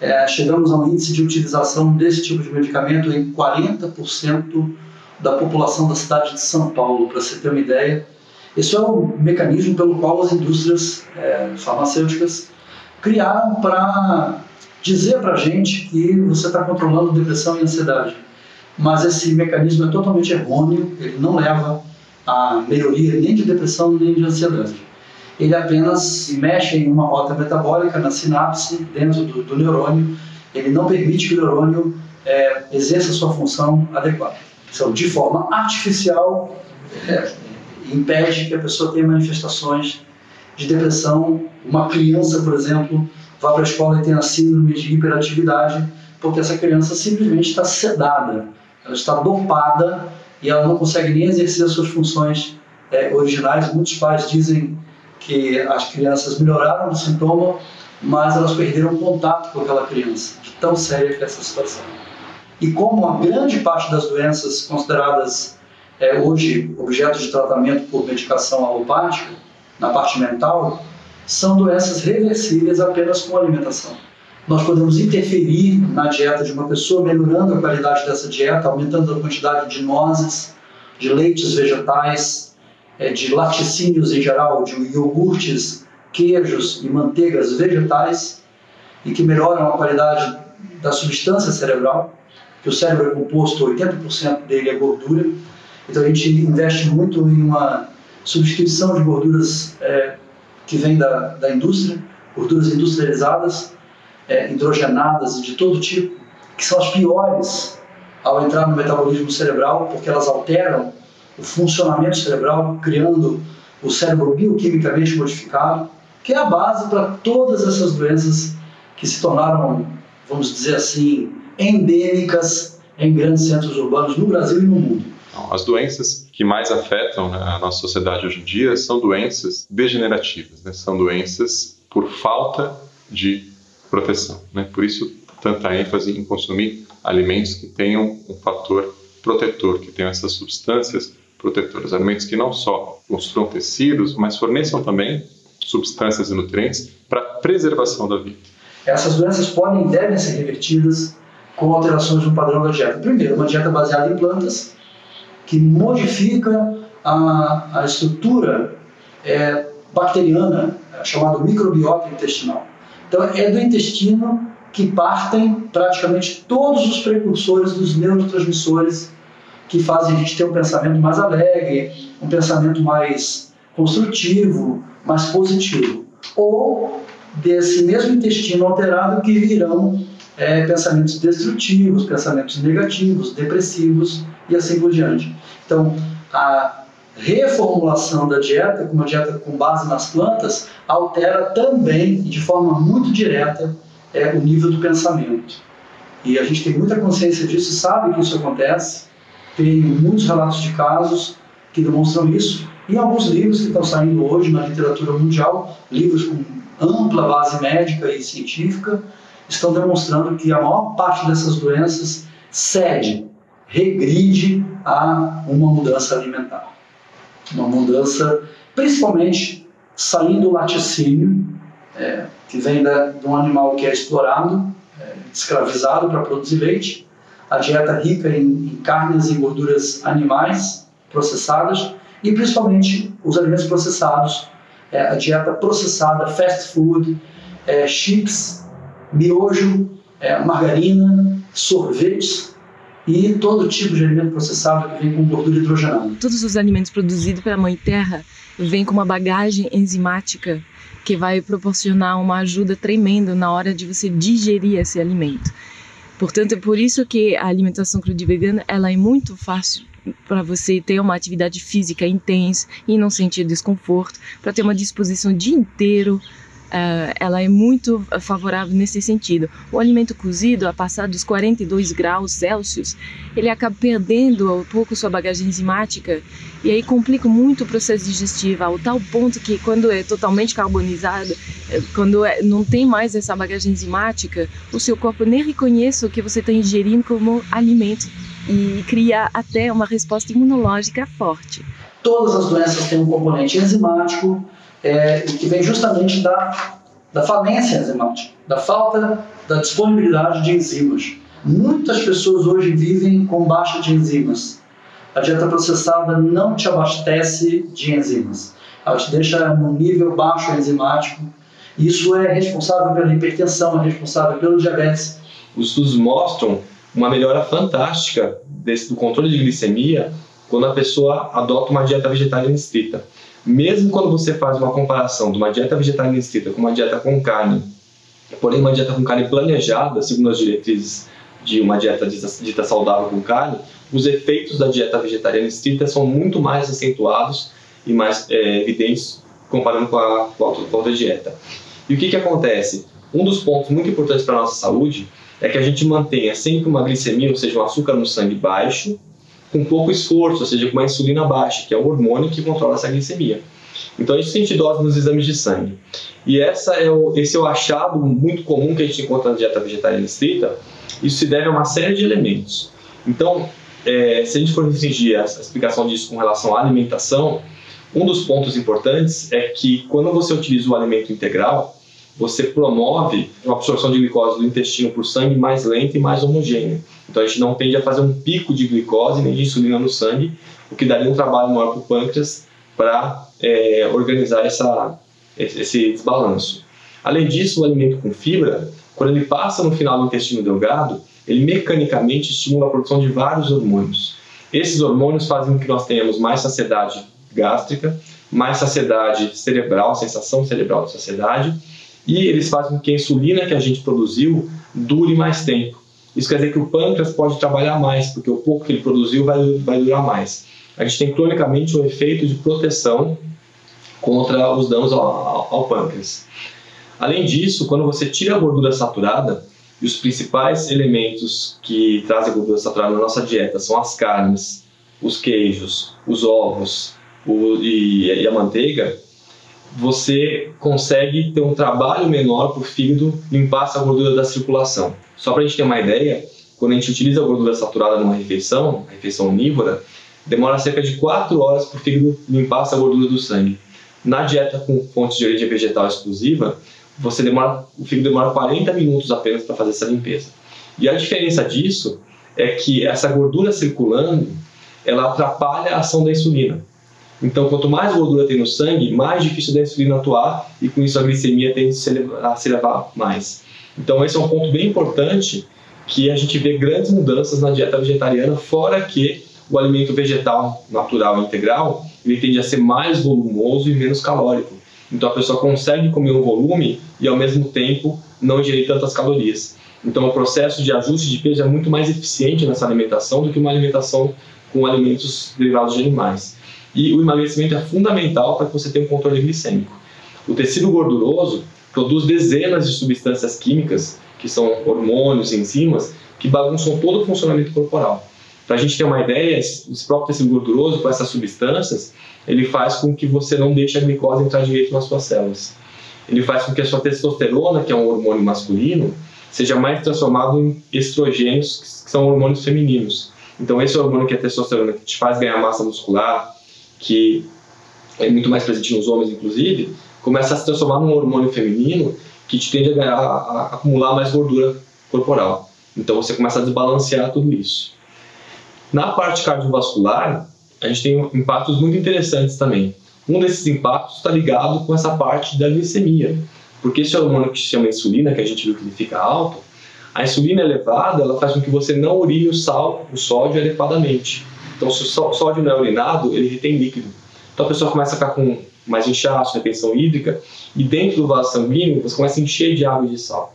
É, chegamos a um índice de utilização desse tipo de medicamento em 40% da população da cidade de São Paulo, para você ter uma ideia. Esse é o mecanismo pelo qual as indústrias é, farmacêuticas criaram para dizer para a gente que você está controlando depressão e ansiedade. Mas esse mecanismo é totalmente errôneo, ele não leva a melhoria nem de depressão nem de ansiedade ele apenas mexe em uma rota metabólica na sinapse dentro do, do neurônio, ele não permite que o neurônio é, exerça sua função adequada. Então, de forma artificial, é, impede que a pessoa tenha manifestações de depressão. Uma criança, por exemplo, vá para a escola e tenha síndrome de hiperatividade, porque essa criança simplesmente está sedada, ela está dopada e ela não consegue nem exercer as suas funções é, originais. Muitos pais dizem que as crianças melhoraram o sintoma, mas elas perderam contato com aquela criança. De tão séria que é essa situação. E como a grande parte das doenças consideradas é, hoje objeto de tratamento por medicação alopática, na parte mental, são doenças reversíveis apenas com alimentação. nós podemos interferir na dieta de uma pessoa, melhorando a qualidade dessa dieta, aumentando a quantidade de nozes, de leites vegetais, de laticínios em geral, de iogurtes, queijos e manteigas vegetais, e que melhoram a qualidade da substância cerebral, que o cérebro é composto, 80% dele é gordura, então a gente investe muito em uma substituição de gorduras é, que vem da, da indústria, gorduras industrializadas, é, hidrogenadas e de todo tipo, que são as piores ao entrar no metabolismo cerebral, porque elas alteram o funcionamento cerebral, criando o cérebro bioquimicamente modificado, que é a base para todas essas doenças que se tornaram, vamos dizer assim, endêmicas em grandes centros urbanos no Brasil e no mundo. As doenças que mais afetam né, a nossa sociedade hoje em dia são doenças degenerativas, né? são doenças por falta de proteção. Né? Por isso, tanta ênfase em consumir alimentos que tenham um fator protetor, que tenham essas substâncias protetoras. Alimentos que não só construam tecidos, mas forneçam também substâncias e nutrientes para a preservação da vida. Essas doenças podem e devem ser revertidas com alterações no padrão da dieta. Primeiro, uma dieta baseada em plantas, que modifica a, a estrutura é, bacteriana, é, chamada microbiota intestinal. Então, é do intestino que partem praticamente todos os precursores dos neurotransmissores que fazem a gente ter um pensamento mais alegre, um pensamento mais construtivo, mais positivo. Ou desse mesmo intestino alterado que virão é, pensamentos destrutivos, pensamentos negativos, depressivos e assim por diante. Então, a reformulação da dieta, com uma dieta com base nas plantas, altera também, de forma muito direta, é, o nível do pensamento. E a gente tem muita consciência disso sabe que isso acontece. Tem muitos relatos de casos que demonstram isso. E alguns livros que estão saindo hoje na literatura mundial, livros com ampla base médica e científica, estão demonstrando que a maior parte dessas doenças cede, regride a uma mudança alimentar. Uma mudança, principalmente saindo do laticínio, é, que vem da, de um animal que é explorado, é, escravizado para produzir leite, a dieta rica em, em carnes e gorduras animais processadas e principalmente os alimentos processados, é, a dieta processada, fast food, é, chips, miojo, é, margarina, sorvetes e todo tipo de alimento processado que vem com gordura hidrogenada. Todos os alimentos produzidos pela Mãe Terra vêm com uma bagagem enzimática que vai proporcionar uma ajuda tremenda na hora de você digerir esse alimento. Portanto, é por isso que a alimentação crudivegana ela é muito fácil para você ter uma atividade física intensa e não sentir desconforto, para ter uma disposição o dia inteiro Uh, ela é muito favorável nesse sentido. O alimento cozido, a passar dos 42 graus Celsius, ele acaba perdendo um pouco sua bagagem enzimática e aí complica muito o processo digestivo, ao tal ponto que quando é totalmente carbonizado, eh, quando é, não tem mais essa bagagem enzimática, o seu corpo nem reconhece o que você está ingerindo como alimento e cria até uma resposta imunológica forte. Todas as doenças têm um componente enzimático, é, que vem justamente da, da falência enzimática, da falta da disponibilidade de enzimas. Muitas pessoas hoje vivem com baixa de enzimas. A dieta processada não te abastece de enzimas. Ela te deixa num nível baixo enzimático. Isso é responsável pela hipertensão, é responsável pelo diabetes. Os estudos mostram uma melhora fantástica desse, do controle de glicemia quando a pessoa adota uma dieta vegetariana estrita. Mesmo quando você faz uma comparação de uma dieta vegetariana estrita com uma dieta com carne, porém uma dieta com carne planejada, segundo as diretrizes de uma dieta dita saudável com carne, os efeitos da dieta vegetariana estrita são muito mais acentuados e mais é, evidentes comparando com a, com a outra dieta. E o que, que acontece? Um dos pontos muito importantes para a nossa saúde é que a gente mantenha sempre uma glicemia, ou seja, um açúcar no sangue baixo, com pouco esforço, ou seja, com uma insulina baixa, que é o hormônio que controla essa glicemia. Então, isso sente dose nos exames de sangue. E essa é o, esse é o achado muito comum que a gente encontra na dieta vegetariana estrita. Isso se deve a uma série de elementos. Então, é, se a gente for restringir a, a explicação disso com relação à alimentação, um dos pontos importantes é que quando você utiliza o alimento integral, você promove uma absorção de glicose do intestino por sangue mais lenta e mais homogênea. Então a gente não tende a fazer um pico de glicose nem de insulina no sangue, o que daria um trabalho maior para o pâncreas para é, organizar essa, esse desbalanço. Além disso, o alimento com fibra, quando ele passa no final do intestino delgado, ele mecanicamente estimula a produção de vários hormônios. Esses hormônios fazem com que nós tenhamos mais saciedade gástrica, mais saciedade cerebral, sensação cerebral de saciedade, e eles fazem com que a insulina que a gente produziu dure mais tempo. Isso quer dizer que o pâncreas pode trabalhar mais, porque o pouco que ele produziu vai, vai durar mais. A gente tem cronicamente um efeito de proteção contra os danos ao, ao, ao pâncreas. Além disso, quando você tira a gordura saturada, e os principais elementos que trazem gordura saturada na nossa dieta são as carnes, os queijos, os ovos o, e, e, a manteiga, você consegue ter um trabalho menor para o fígado limpar essa gordura da circulação. Só para a gente ter uma ideia, quando a gente utiliza a gordura saturada numa refeição, refeição onívora, demora cerca de 4 horas para o fígado limpar essa gordura do sangue. Na dieta com fontes de origem vegetal exclusiva, você demora, o fígado demora 40 minutos apenas para fazer essa limpeza. E a diferença disso é que essa gordura circulando, ela atrapalha a ação da insulina. Então, quanto mais gordura tem no sangue, mais difícil da insulina atuar e com isso a glicemia tende a se elevar mais. Então, esse é um ponto bem importante que a gente vê grandes mudanças na dieta vegetariana, fora que o alimento vegetal natural integral ele tende a ser mais volumoso e menos calórico. Então a pessoa consegue comer um volume e ao mesmo tempo não ingerir tantas calorias. Então o processo de ajuste de peso é muito mais eficiente nessa alimentação do que uma alimentação com alimentos derivados de animais. E o emagrecimento é fundamental para que você tenha um controle glicêmico. O tecido gorduroso produz dezenas de substâncias químicas, que são hormônios, enzimas, que bagunçam todo o funcionamento corporal. Para a gente ter uma ideia, esse próprio tecido gorduroso, com essas substâncias, ele faz com que você não deixe a glicose entrar direito nas suas células. Ele faz com que a sua testosterona, que é um hormônio masculino, seja mais transformado em estrogênios, que são hormônios femininos. Então, esse hormônio que é a testosterona, que te faz ganhar massa muscular, que é muito mais presente nos homens, inclusive, começa a se transformar num hormônio feminino que te tende a, a acumular mais gordura corporal. Então, você começa a desbalancear tudo isso. Na parte cardiovascular, a gente tem impactos muito interessantes também. Um desses impactos está ligado com essa parte da glicemia, porque esse hormônio que se chama insulina, que a gente viu que ele fica alto, a insulina elevada ela faz com que você não urine o sal, o sódio adequadamente. Então, se o sódio não é urinado, ele retém líquido. Então, a pessoa começa a ficar com mais inchaço, retenção hídrica, e dentro do vaso sanguíneo você começa a encher de água e de sal.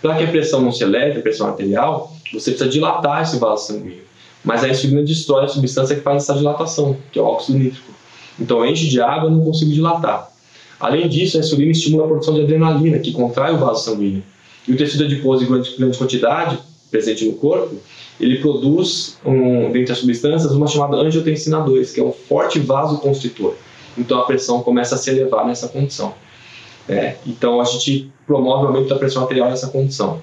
Para que a pressão não se eleve, a pressão arterial, você precisa dilatar esse vaso sanguíneo. Mas a insulina destrói a substância que faz essa dilatação, que é o óxido nítrico. Então, enche de água, não consigo dilatar. Além disso, a insulina estimula a produção de adrenalina, que contrai o vaso sanguíneo. E o tecido adiposo em grande, grande quantidade, presente no corpo, ele produz, um, dentre as substâncias, uma chamada angiotensina 2, que é um forte vasoconstritor. Então, a pressão começa a se elevar nessa condição. É, então, a gente promove o aumento da pressão arterial nessa condição.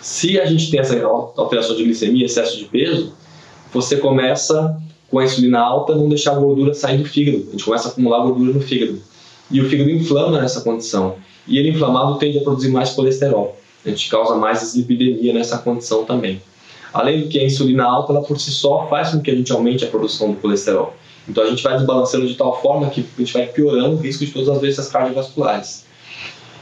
Se a gente tem essa alteração de glicemia, excesso de peso, você começa com a insulina alta não deixar a gordura sair do fígado. A gente começa a acumular gordura no fígado. E o fígado inflama nessa condição. E ele inflamado tende a produzir mais colesterol. A gente causa mais deslipidemia nessa condição também. Além do que a insulina alta, ela por si só faz com que a gente aumente a produção do colesterol. Então a gente vai desbalanceando de tal forma que a gente vai piorando o risco de todas as doenças cardiovasculares.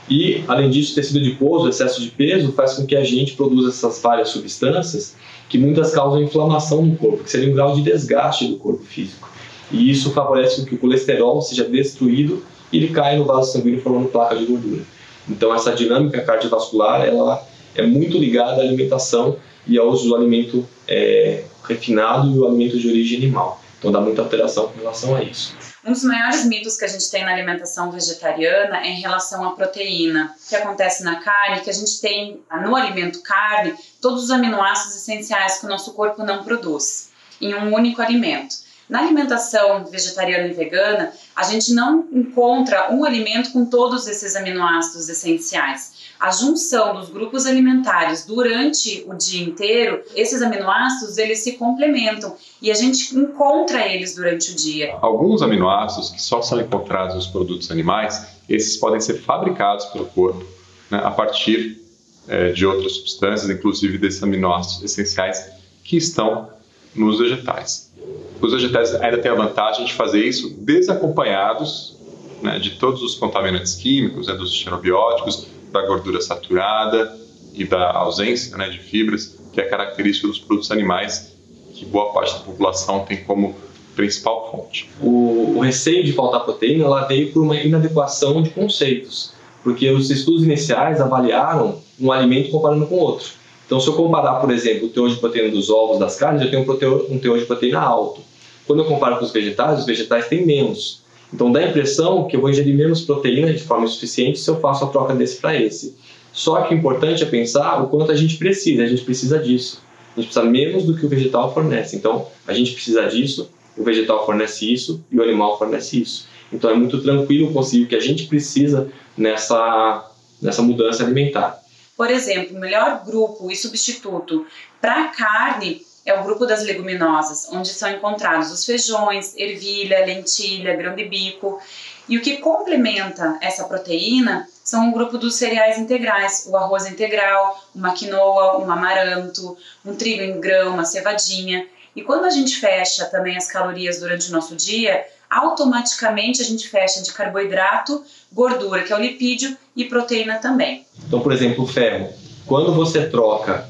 E, além disso, tecido adiposo, excesso de peso, faz com que a gente produza essas várias substâncias que muitas causam inflamação no corpo, que seria um grau de desgaste do corpo físico. E isso favorece que o colesterol seja destruído e ele caia no vaso sanguíneo formando placa de gordura. Então, essa dinâmica cardiovascular ela é muito ligada à alimentação e ao uso do alimento é, refinado e o alimento de origem animal. Então, dá muita alteração com relação a isso. Um dos maiores mitos que a gente tem na alimentação vegetariana é em relação à proteína, que acontece na carne, que a gente tem no alimento carne todos os aminoácidos essenciais que o nosso corpo não produz em um único alimento. Na alimentação vegetariana e vegana, a gente não encontra um alimento com todos esses aminoácidos essenciais. A junção dos grupos alimentares durante o dia inteiro, esses aminoácidos eles se complementam e a gente encontra eles durante o dia. Alguns aminoácidos que só são encontrados nos produtos animais, esses podem ser fabricados pelo corpo né, a partir é, de outras substâncias, inclusive desses aminoácidos essenciais que estão nos vegetais. Os vegetais ainda têm a vantagem de fazer isso desacompanhados né, de todos os contaminantes químicos, né, dos xenobióticos, da gordura saturada e da ausência né, de fibras, que é característica dos produtos animais, que boa parte da população tem como principal fonte. O, o receio de faltar proteína ela veio por uma inadequação de conceitos, porque os estudos iniciais avaliaram um alimento comparando com outro. Então, se eu comparar, por exemplo, o teor de proteína dos ovos, das carnes, eu tenho um, um teor de proteína alto. Quando eu comparo com os vegetais, os vegetais têm menos. Então, dá a impressão que eu vou ingerir menos proteína de forma suficiente se eu faço a troca desse para esse. Só que o importante é pensar o quanto a gente precisa. A gente precisa disso. A gente precisa menos do que o vegetal fornece. Então, a gente precisa disso, o vegetal fornece isso e o animal fornece isso. Então, é muito tranquilo conseguir o que a gente precisa nessa, nessa mudança alimentar. Por exemplo, o melhor grupo e substituto para carne é o grupo das leguminosas, onde são encontrados os feijões, ervilha, lentilha, grão de bico. E o que complementa essa proteína são o grupo dos cereais integrais, o arroz integral, uma quinoa, um amaranto, um trigo em grão, uma cevadinha. E quando a gente fecha também as calorias durante o nosso dia, automaticamente a gente fecha de carboidrato, gordura, que é o lipídio, e proteína também. Então, por exemplo, o ferro. Quando você troca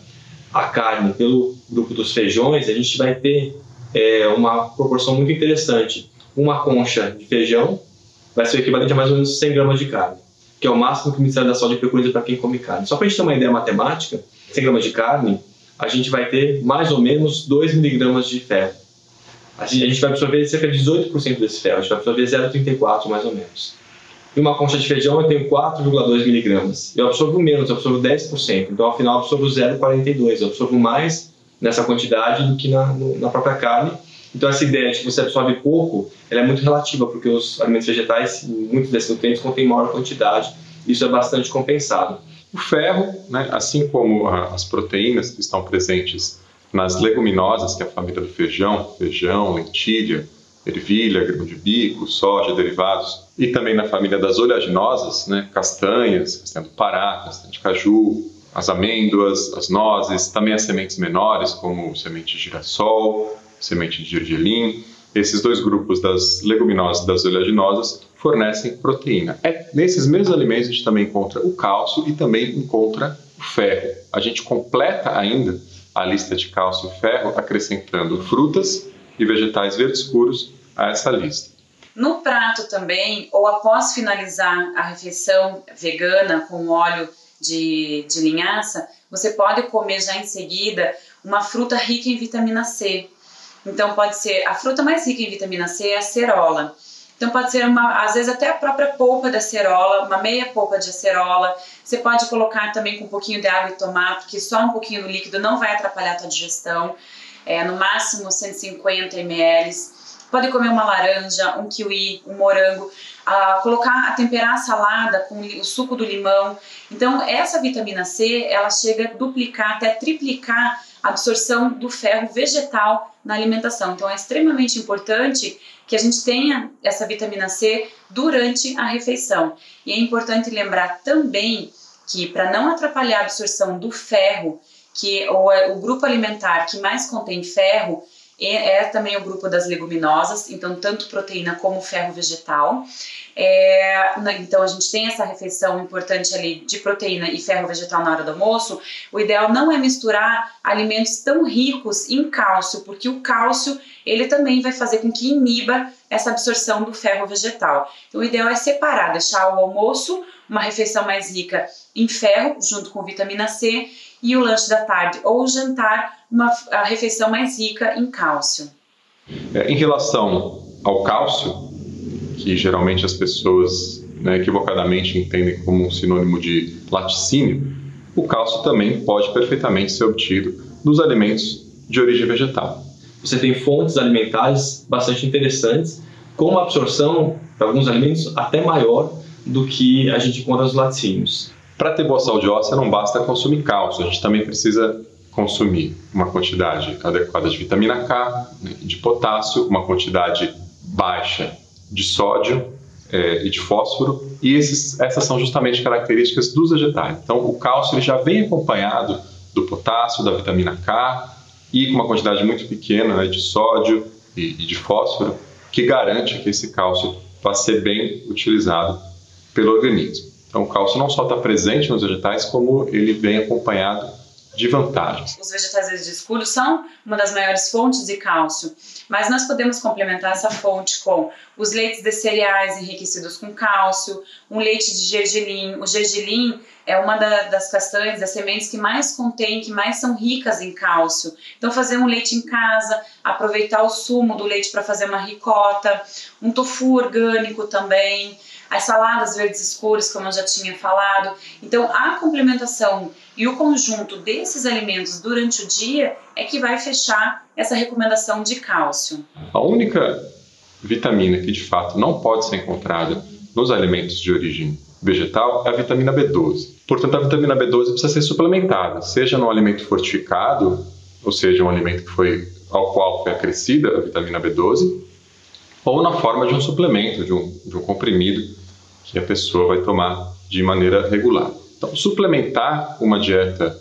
a carne pelo grupo dos feijões, a gente vai ter é, uma proporção muito interessante. Uma concha de feijão vai ser o equivalente a mais ou menos 100 gramas de carne, que é o máximo que o Ministério da Saúde preconiza para quem come carne. Só para a gente ter uma ideia matemática, 100 gramas de carne, a gente vai ter mais ou menos 2 miligramas de ferro. A gente vai absorver cerca de 18% desse ferro, a gente vai absorver 0,34 mais ou menos. Em uma concha de feijão eu tenho 4,2 miligramas. Eu absorvo menos, eu absorvo 10%. Então, ao final, eu absorvo 0,42. Eu absorvo mais nessa quantidade do que na, na própria carne. Então, essa ideia de que você absorve pouco, ela é muito relativa, porque os alimentos vegetais, muitos desses nutrientes, contêm maior quantidade. Isso é bastante compensado. O ferro, né, assim como as proteínas que estão presentes nas leguminosas, que é a família do feijão, feijão, lentilha, ervilha, grão de bico, soja, derivados, e também na família das oleaginosas, né, castanhas, castanha do Pará, castanha de caju, as amêndoas, as nozes, também as sementes menores, como semente de girassol, semente de gergelim. Esses dois grupos das leguminosas e das oleaginosas fornecem proteína. É, nesses mesmos alimentos a gente também encontra o cálcio e também encontra o ferro. A gente completa ainda a lista de cálcio e ferro acrescentando frutas e vegetais verdes escuros a essa lista. No prato também, ou após finalizar a refeição vegana com óleo de, de linhaça, você pode comer já em seguida uma fruta rica em vitamina C. Então pode ser a fruta mais rica em vitamina C é a cerola. Então pode ser uma, às vezes até a própria polpa da cerola, uma meia polpa de acerola. Você pode colocar também com um pouquinho de água e tomar, porque só um pouquinho do líquido não vai atrapalhar a tua digestão. É, no máximo 150 ml pode comer uma laranja, um kiwi, um morango, a colocar, a temperar a salada com o suco do limão. Então, essa vitamina C, ela chega a duplicar, até triplicar a absorção do ferro vegetal na alimentação. Então, é extremamente importante que a gente tenha essa vitamina C durante a refeição. E é importante lembrar também que, para não atrapalhar a absorção do ferro, que o, o grupo alimentar que mais contém ferro é, também o grupo das leguminosas, então tanto proteína como ferro vegetal. É, então a gente tem essa refeição importante ali de proteína e ferro vegetal na hora do almoço. O ideal não é misturar alimentos tão ricos em cálcio, porque o cálcio ele também vai fazer com que iniba essa absorção do ferro vegetal. Então o ideal é separar, deixar o almoço uma refeição mais rica em ferro junto com vitamina C e o lanche da tarde ou o jantar, uma a refeição mais rica em cálcio. É, em relação ao cálcio, que geralmente as pessoas né, equivocadamente entendem como um sinônimo de laticínio, o cálcio também pode perfeitamente ser obtido dos alimentos de origem vegetal. você tem fontes alimentares bastante interessantes, com uma absorção para alguns alimentos até maior do que a gente encontra nos laticínios. Para ter boa saúde óssea não basta consumir cálcio, a gente também precisa consumir uma quantidade adequada de vitamina K, né, de potássio, uma quantidade baixa de sódio é, e de fósforo, e esses, essas são justamente características dos vegetais. Então, o cálcio ele já vem acompanhado do potássio, da vitamina K e com uma quantidade muito pequena né, de sódio e, e de fósforo, que garante que esse cálcio vá ser bem utilizado pelo organismo. Então, o cálcio não só está presente nos vegetais, como ele vem acompanhado de vantagens. Os vegetais verdes escuros são uma das maiores fontes de cálcio, mas nós podemos complementar essa fonte com os leites de cereais enriquecidos com cálcio, um leite de gergelim. O gergelim é uma da, das castanhas, das sementes que mais contém, que mais são ricas em cálcio. Então, fazer um leite em casa, aproveitar o sumo do leite para fazer uma ricota, um tofu orgânico também as saladas verdes escuras, como eu já tinha falado. Então, a complementação e o conjunto desses alimentos durante o dia é que vai fechar essa recomendação de cálcio. A única vitamina que de fato não pode ser encontrada nos alimentos de origem vegetal é a vitamina B12. Portanto, a vitamina B12 precisa ser suplementada, seja no alimento fortificado, ou seja, um alimento que foi ao qual foi acrescida a vitamina B12, ou na forma de um suplemento, de um, de um comprimido que a pessoa vai tomar de maneira regular. Então, suplementar uma dieta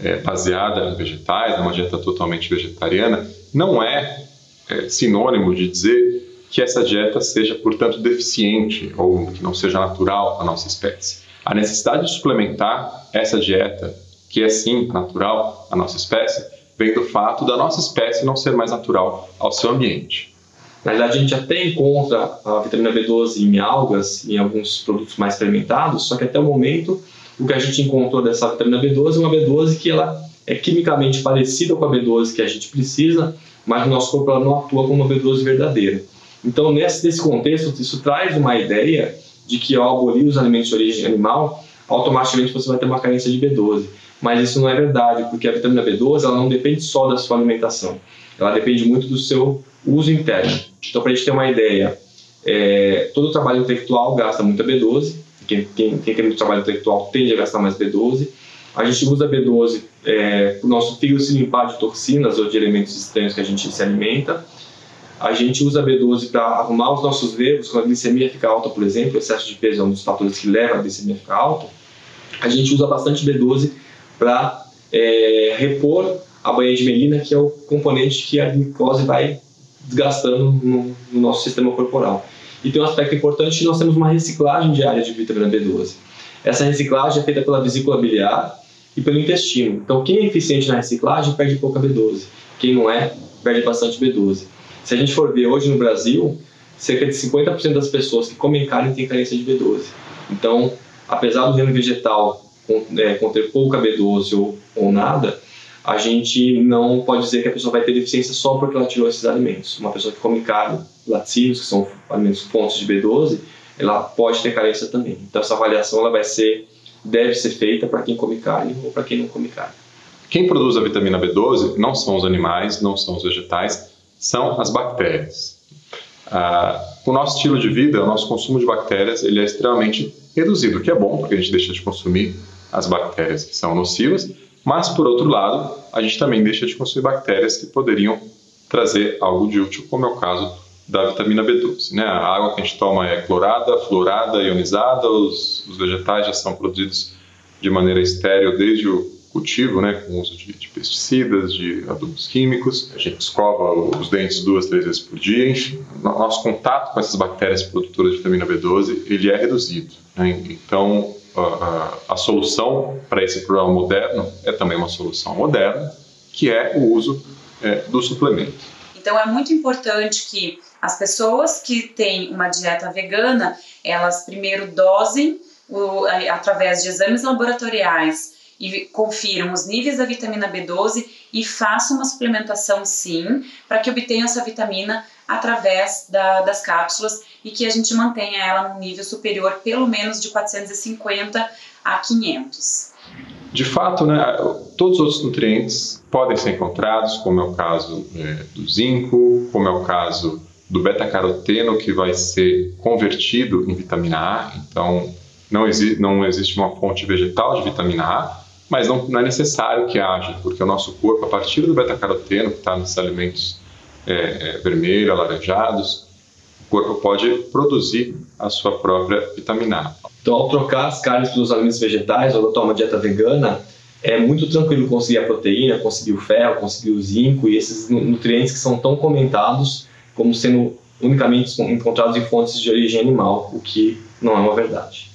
é, baseada em vegetais, uma dieta totalmente vegetariana, não é, é sinônimo de dizer que essa dieta seja, portanto, deficiente ou que não seja natural à nossa espécie. A necessidade de suplementar essa dieta, que é sim natural à nossa espécie, vem do fato da nossa espécie não ser mais natural ao seu ambiente. Na verdade, a gente até encontra a vitamina B12 em algas, em alguns produtos mais fermentados, só que até o momento o que a gente encontrou dessa vitamina B12 é uma B12 que ela é quimicamente parecida com a B12 que a gente precisa, mas no nosso corpo ela não atua como uma B12 verdadeira. Então, nesse, nesse contexto, isso traz uma ideia de que ao abolir os alimentos de origem animal, automaticamente você vai ter uma carência de B12. Mas isso não é verdade, porque a vitamina B12 ela não depende só da sua alimentação. Ela depende muito do seu uso interno. Então, para a gente ter uma ideia, é, todo trabalho intelectual gasta muita B12, quem, quem, quem tem muito trabalho intelectual tende a gastar mais B12. A gente usa B12 é, para o nosso fígado se limpar de toxinas ou de elementos estranhos que a gente se alimenta. A gente usa B12 para arrumar os nossos nervos quando a glicemia fica alta, por exemplo, o excesso de peso é um dos fatores que leva a glicemia a ficar alta. A gente usa bastante B12 para é, repor a banha de melina, que é o componente que a glicose vai desgastando no, no nosso sistema corporal. E tem um aspecto importante nós temos uma reciclagem diária de vitamina B12. Essa reciclagem é feita pela vesícula biliar e pelo intestino. Então, quem é eficiente na reciclagem perde pouca B12. Quem não é, perde bastante B12. Se a gente for ver hoje no Brasil, cerca de 50% das pessoas que comem carne têm carência de B12. Então, apesar do reino vegetal é, conter pouca B12 ou, ou nada, a gente não pode dizer que a pessoa vai ter deficiência só porque ela tirou esses alimentos. Uma pessoa que come carne, laticínios, que são alimentos fontes de B12, ela pode ter carência também. Então essa avaliação ela vai ser, deve ser feita para quem come carne ou para quem não come carne. Quem produz a vitamina B12 não são os animais, não são os vegetais, são as bactérias. Ah, o nosso estilo de vida, o nosso consumo de bactérias, ele é extremamente reduzido, o que é bom, porque a gente deixa de consumir as bactérias que são nocivas, mas, por outro lado, a gente também deixa de consumir bactérias que poderiam trazer algo de útil, como é o caso da vitamina B12. Né? A água que a gente toma é clorada, fluorada, ionizada, os, os vegetais já são produzidos de maneira estéreo desde o cultivo, né, com o uso de, de, pesticidas, de adubos químicos. A gente escova os dentes duas, três vezes por dia. Nosso contato com essas bactérias produtoras de vitamina B12 ele é reduzido. Né? Então, a, a solução para esse problema moderno é também uma solução moderna, que é o uso é, do suplemento. Então é muito importante que as pessoas que têm uma dieta vegana, elas primeiro dosem o, através de exames laboratoriais e confiram os níveis da vitamina B12 e façam uma suplementação sim, para que obtenham essa vitamina através da, das cápsulas e que a gente mantenha ela num nível superior pelo menos de 450 a 500. De fato, né, todos os outros nutrientes podem ser encontrados, como é o caso é, do zinco, como é o caso do beta-caroteno, que vai ser convertido em vitamina A. Então, não, exi não existe uma fonte vegetal de vitamina A, mas não, não, é necessário que haja, porque o nosso corpo, a partir do beta-caroteno, que está nos alimentos é, é, vermelhos, alaranjados, o corpo pode produzir a sua própria vitamina A. Então, ao trocar as carnes pelos alimentos vegetais ou adotar uma dieta vegana, é muito tranquilo conseguir a proteína, conseguir o ferro, conseguir o zinco e esses nutrientes que são tão comentados como sendo unicamente encontrados em fontes de origem animal, o que não é uma verdade.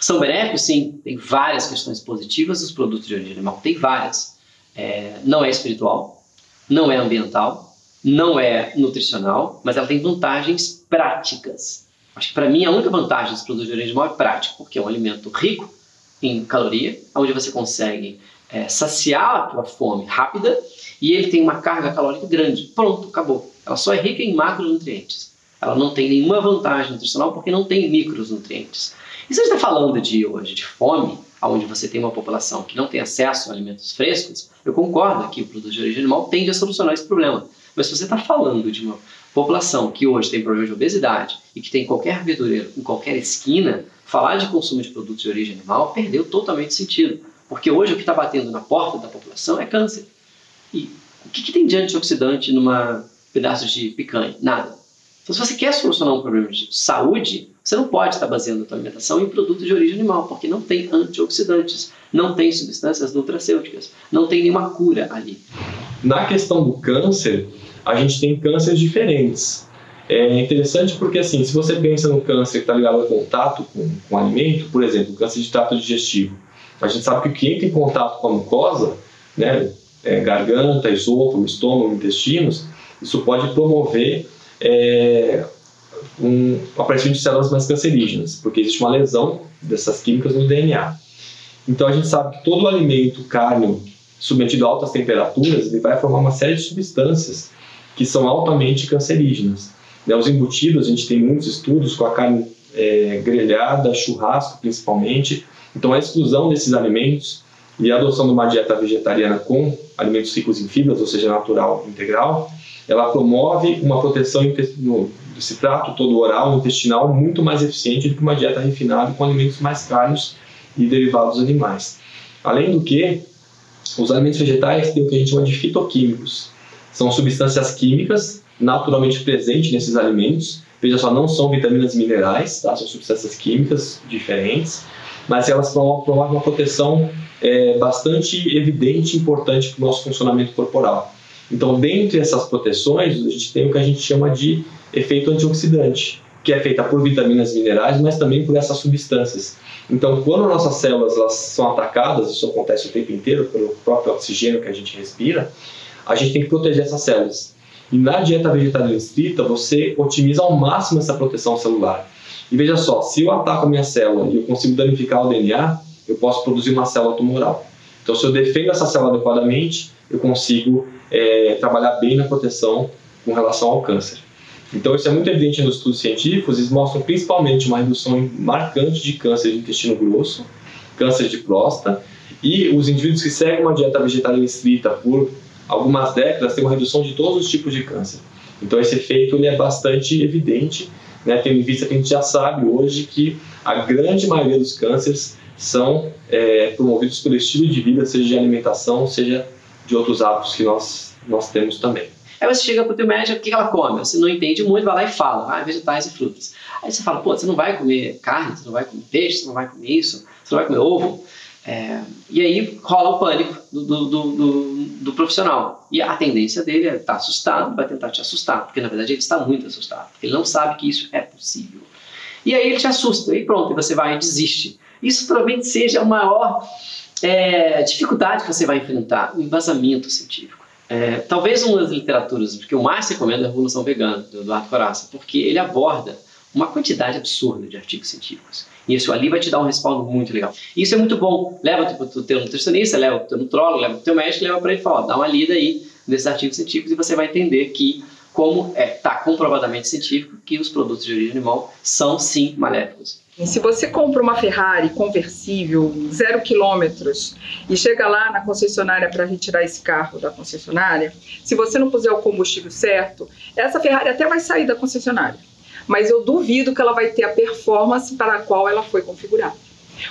São benéficos, sim. Tem várias questões positivas dos produtos de origem animal. Tem várias. É, não é espiritual, não é ambiental, não é nutricional, mas ela tem vantagens práticas. Acho que para mim a única vantagem dos produtos de origem animal é prático, porque é um alimento rico em caloria, onde você consegue é, saciar a tua fome rápida e ele tem uma carga calórica grande. Pronto, acabou. Ela só é rica em macronutrientes. Ela não tem nenhuma vantagem nutricional porque não tem micronutrientes. E se a gente está falando de hoje de fome, onde você tem uma população que não tem acesso a alimentos frescos, eu concordo que o produto de origem animal tende a solucionar esse problema. Mas se você está falando de uma população que hoje tem problema de obesidade e que tem qualquer verdureiro em qualquer esquina, falar de consumo de produtos de origem animal perdeu totalmente sentido. Porque hoje o que está batendo na porta da população é câncer. E o que, que tem de antioxidante numa pedaço de picanha? Nada. Então, se você quer solucionar um problema de saúde, você não pode estar baseando a sua alimentação em produtos de origem animal, porque não tem antioxidantes, não tem substâncias nutracêuticas, não tem nenhuma cura ali. Na questão do câncer, a gente tem cânceres diferentes. É interessante porque, assim, se você pensa no câncer que está ligado ao contato com, com alimento, por exemplo, câncer de trato digestivo, a gente sabe que o que entra em contato com a mucosa, né, é, garganta, esôfago, estômago, intestinos, isso pode promover é, um, aparecimento de células mais cancerígenas, porque existe uma lesão dessas químicas no DNA. Então a gente sabe que todo alimento carne submetido a altas temperaturas, ele vai formar uma série de substâncias que são altamente cancerígenas. Né, os embutidos, a gente tem muitos estudos com a carne é, grelhada, churrasco principalmente. Então a exclusão desses alimentos e a adoção de uma dieta vegetariana com alimentos ricos em fibras, ou seja, natural integral, ela promove uma proteção desse trato todo oral, intestinal, muito mais eficiente do que uma dieta refinada com alimentos mais caros e derivados animais. Além do que, os alimentos vegetais têm o que a gente chama de fitoquímicos. São substâncias químicas naturalmente presentes nesses alimentos. Veja só, não são vitaminas e minerais, tá? são substâncias químicas diferentes, mas elas promovem uma proteção é, bastante evidente e importante para o nosso funcionamento corporal. Então, dentre essas proteções, a gente tem o que a gente chama de efeito antioxidante, que é feita por vitaminas e minerais, mas também por essas substâncias. Então, quando nossas células elas são atacadas, isso acontece o tempo inteiro pelo próprio oxigênio que a gente respira, a gente tem que proteger essas células. E na dieta vegetariana estrita, você otimiza ao máximo essa proteção celular. E veja só, se eu ataco a minha célula e eu consigo danificar o DNA, eu posso produzir uma célula tumoral. Então, se eu defendo essa célula adequadamente, eu consigo é, trabalhar bem na proteção com relação ao câncer. Então, isso é muito evidente nos estudos científicos, eles mostram principalmente uma redução marcante de câncer de intestino grosso, câncer de próstata, e os indivíduos que seguem uma dieta vegetariana estrita por algumas décadas têm uma redução de todos os tipos de câncer. Então, esse efeito ele é bastante evidente, né, tendo em vista que a gente já sabe hoje que a grande maioria dos cânceres são é, promovidos pelo estilo de vida, seja de alimentação, seja de outros hábitos que nós, nós temos também. Aí você chega para o teu médico, o que ela come? Você não entende muito, vai lá e fala, ah, vegetais e frutas. Aí você fala, pô, você não vai comer carne, você não vai comer peixe, você não vai comer isso, você não vai comer ovo. É, e aí rola o pânico do, do, do, do, profissional. E a tendência dele é estar tá assustado, vai tentar te assustar, porque na verdade ele está muito assustado, porque ele não sabe que isso é possível. E aí ele te assusta, e pronto, você vai e desiste. Isso provavelmente seja a maior é, dificuldade que você vai enfrentar, o embasamento científico. É, talvez uma das literaturas que eu mais recomendo é a Revolução Vegana, do Eduardo Coraça, porque ele aborda uma quantidade absurda de artigos científicos. Isso ali vai te dar um respaldo muito legal. Isso é muito bom. Leva para o teu nutricionista, leva para o teu nutrólogo, leva para o teu médico, leva para ele e fala, dá uma lida aí nesses artigos científicos e você vai entender que como está é, tá comprovadamente científico que os produtos de origem animal são sim maléficos. Se você compra uma Ferrari conversível, zero quilômetros, e chega lá na concessionária para retirar esse carro da concessionária, se você não puser o combustível certo, essa Ferrari até vai sair da concessionária. Mas eu duvido que ela vai ter a performance para a qual ela foi configurada.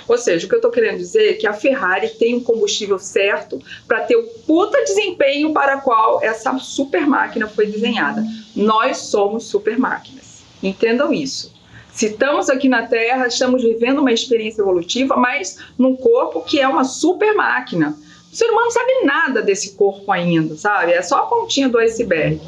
Ou seja, o que eu estou querendo dizer é que a Ferrari tem um combustível certo para ter o puta desempenho para a qual essa super máquina foi desenhada. Nós somos super máquinas. Entendam isso. Se estamos aqui na Terra, estamos vivendo uma experiência evolutiva, mas num corpo que é uma super máquina. O ser humano não sabe nada desse corpo ainda, sabe? É só a pontinha do iceberg.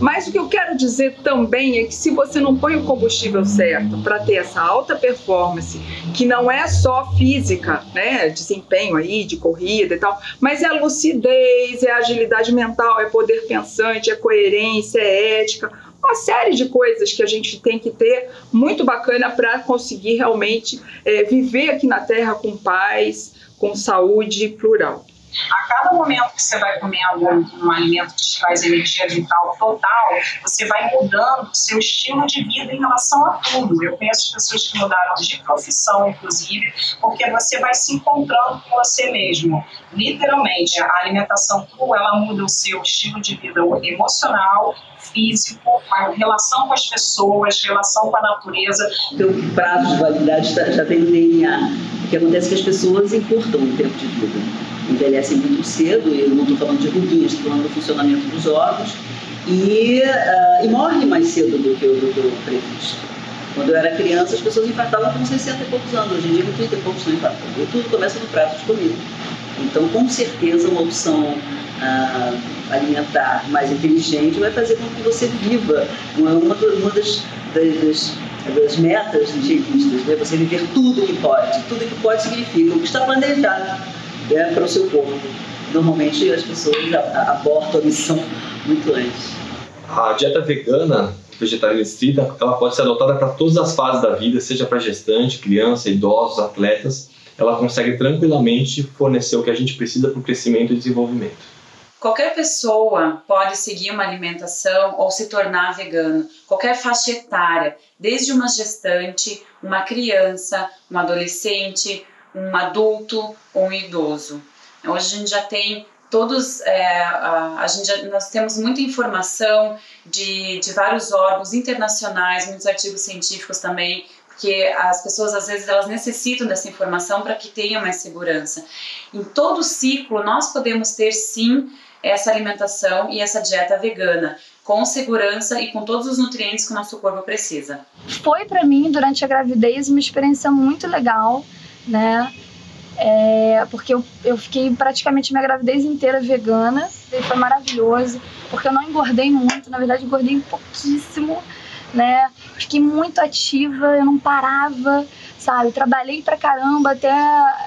Mas o que eu quero dizer também é que se você não põe o combustível certo para ter essa alta performance, que não é só física, né, desempenho aí de corrida e tal, mas é lucidez, é agilidade mental, é poder pensante, é coerência, é ética, uma série de coisas que a gente tem que ter muito bacana para conseguir realmente é, viver aqui na Terra com paz, com saúde plural. A cada momento que você vai comendo um, alimento que te traz energia vital total, você vai mudando o seu estilo de vida em relação a tudo. Eu conheço pessoas que mudaram de profissão, inclusive, porque você vai se encontrando com você mesmo. Literalmente, a alimentação crua, ela muda o seu estilo de vida emocional, físico, a relação com as pessoas, relação com a natureza. Então, o prazo de validade já vem no DNA. O que acontece é que as pessoas encurtam o tempo de vida envelhecem muito cedo, e eu não estou falando de ruguinhas, estou falando do funcionamento dos órgãos, e, uh, e morrem mais cedo do que, do que o previsto. Quando eu era criança, as pessoas infartavam com 60 e poucos anos, hoje em dia com 30 e poucos não infartam. E tudo começa no prato de comida. Então, com certeza, uma opção uh, alimentar mais inteligente vai fazer com que você viva uma, uma, uma das, das, das metas higienistas, né? você viver tudo que pode. Tudo que pode significa o que está planejado né, para o seu corpo. Normalmente as pessoas abortam a missão muito antes. A dieta vegana, vegetariana estrita, ela pode ser adotada para todas as fases da vida, seja para gestante, criança, idosos, atletas. Ela consegue tranquilamente fornecer o que a gente precisa para o crescimento e desenvolvimento. Qualquer pessoa pode seguir uma alimentação ou se tornar vegano, qualquer faixa etária, desde uma gestante, uma criança, um adolescente, um adulto ou um idoso. Hoje a gente já tem todos, é, a, a, gente já, nós temos muita informação de, de vários órgãos internacionais, muitos artigos científicos também, porque as pessoas às vezes elas necessitam dessa informação para que tenham mais segurança. Em todo o ciclo nós podemos ter sim essa alimentação e essa dieta vegana com segurança e com todos os nutrientes que o nosso corpo precisa. Foi para mim durante a gravidez uma experiência muito legal né? É, porque eu, eu fiquei praticamente minha gravidez inteira vegana e foi maravilhoso, porque eu não engordei muito, na verdade engordei pouquíssimo, né? Fiquei muito ativa, eu não parava, sabe? Trabalhei pra caramba até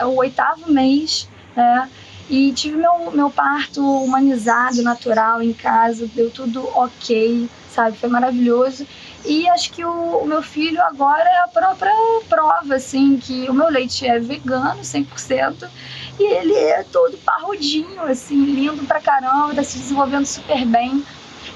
o oitavo mês, né? E tive meu, meu parto humanizado, natural, em casa, deu tudo ok, sabe? Foi maravilhoso. E acho que o, o, meu filho agora é a própria prova, assim, que o meu leite é vegano, 100%, e ele é todo parrudinho, assim, lindo pra caramba, tá se desenvolvendo super bem.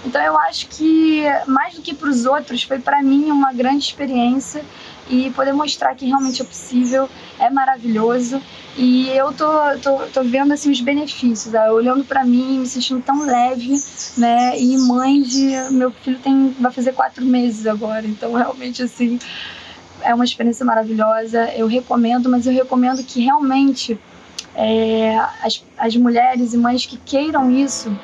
Então eu acho que, mais do que para os outros, foi para mim uma grande experiência e poder mostrar que realmente é possível, é maravilhoso. E eu tô, tô, tô vendo assim, os benefícios, tá? olhando para mim, me sentindo tão leve, né? E mãe de. Meu filho tem, vai fazer quatro meses agora, então realmente assim. É uma experiência maravilhosa, eu recomendo, mas eu recomendo que realmente é, as, as mulheres e mães que queiram isso,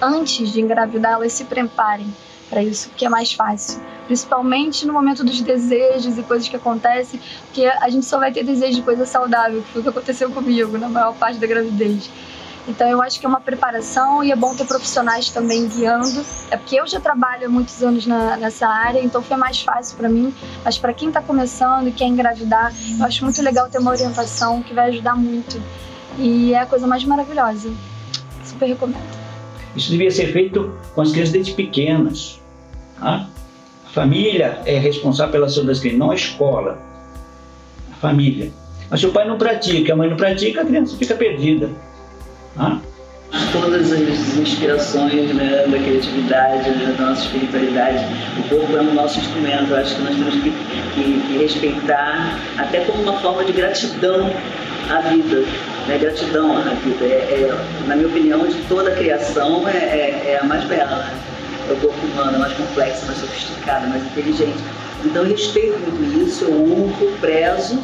antes de engravidar, elas se preparem para isso, porque é mais fácil principalmente no momento dos desejos e coisas que acontecem, porque a gente só vai ter desejo de coisa saudável, que foi o que aconteceu comigo na maior parte da gravidez. Então eu acho que é uma preparação e é bom ter profissionais também guiando. É porque eu já trabalho há muitos anos na, nessa área, então foi mais fácil para mim. Mas para quem está começando e quer engravidar, eu acho muito legal ter uma orientação que vai ajudar muito. E é a coisa mais maravilhosa. Super recomendo. Isso devia ser feito com as crianças desde pequenas. Tá? Família é responsável pela saúde das crianças, não a escola. A família. Mas se o pai não pratica, a mãe não pratica, a criança fica perdida. Tá? todas as inspirações né, da criatividade, né, da nossa espiritualidade. O corpo é o nosso instrumento. Eu acho que nós temos que, que, que respeitar, até como uma forma de gratidão à vida. Né? Gratidão à vida. É, é, na minha opinião, de toda a criação, é, é, é a mais bela. É o corpo humano, é mais complexo, mais sofisticado, mais inteligente. Então eu respeito muito isso, eu honro, prezo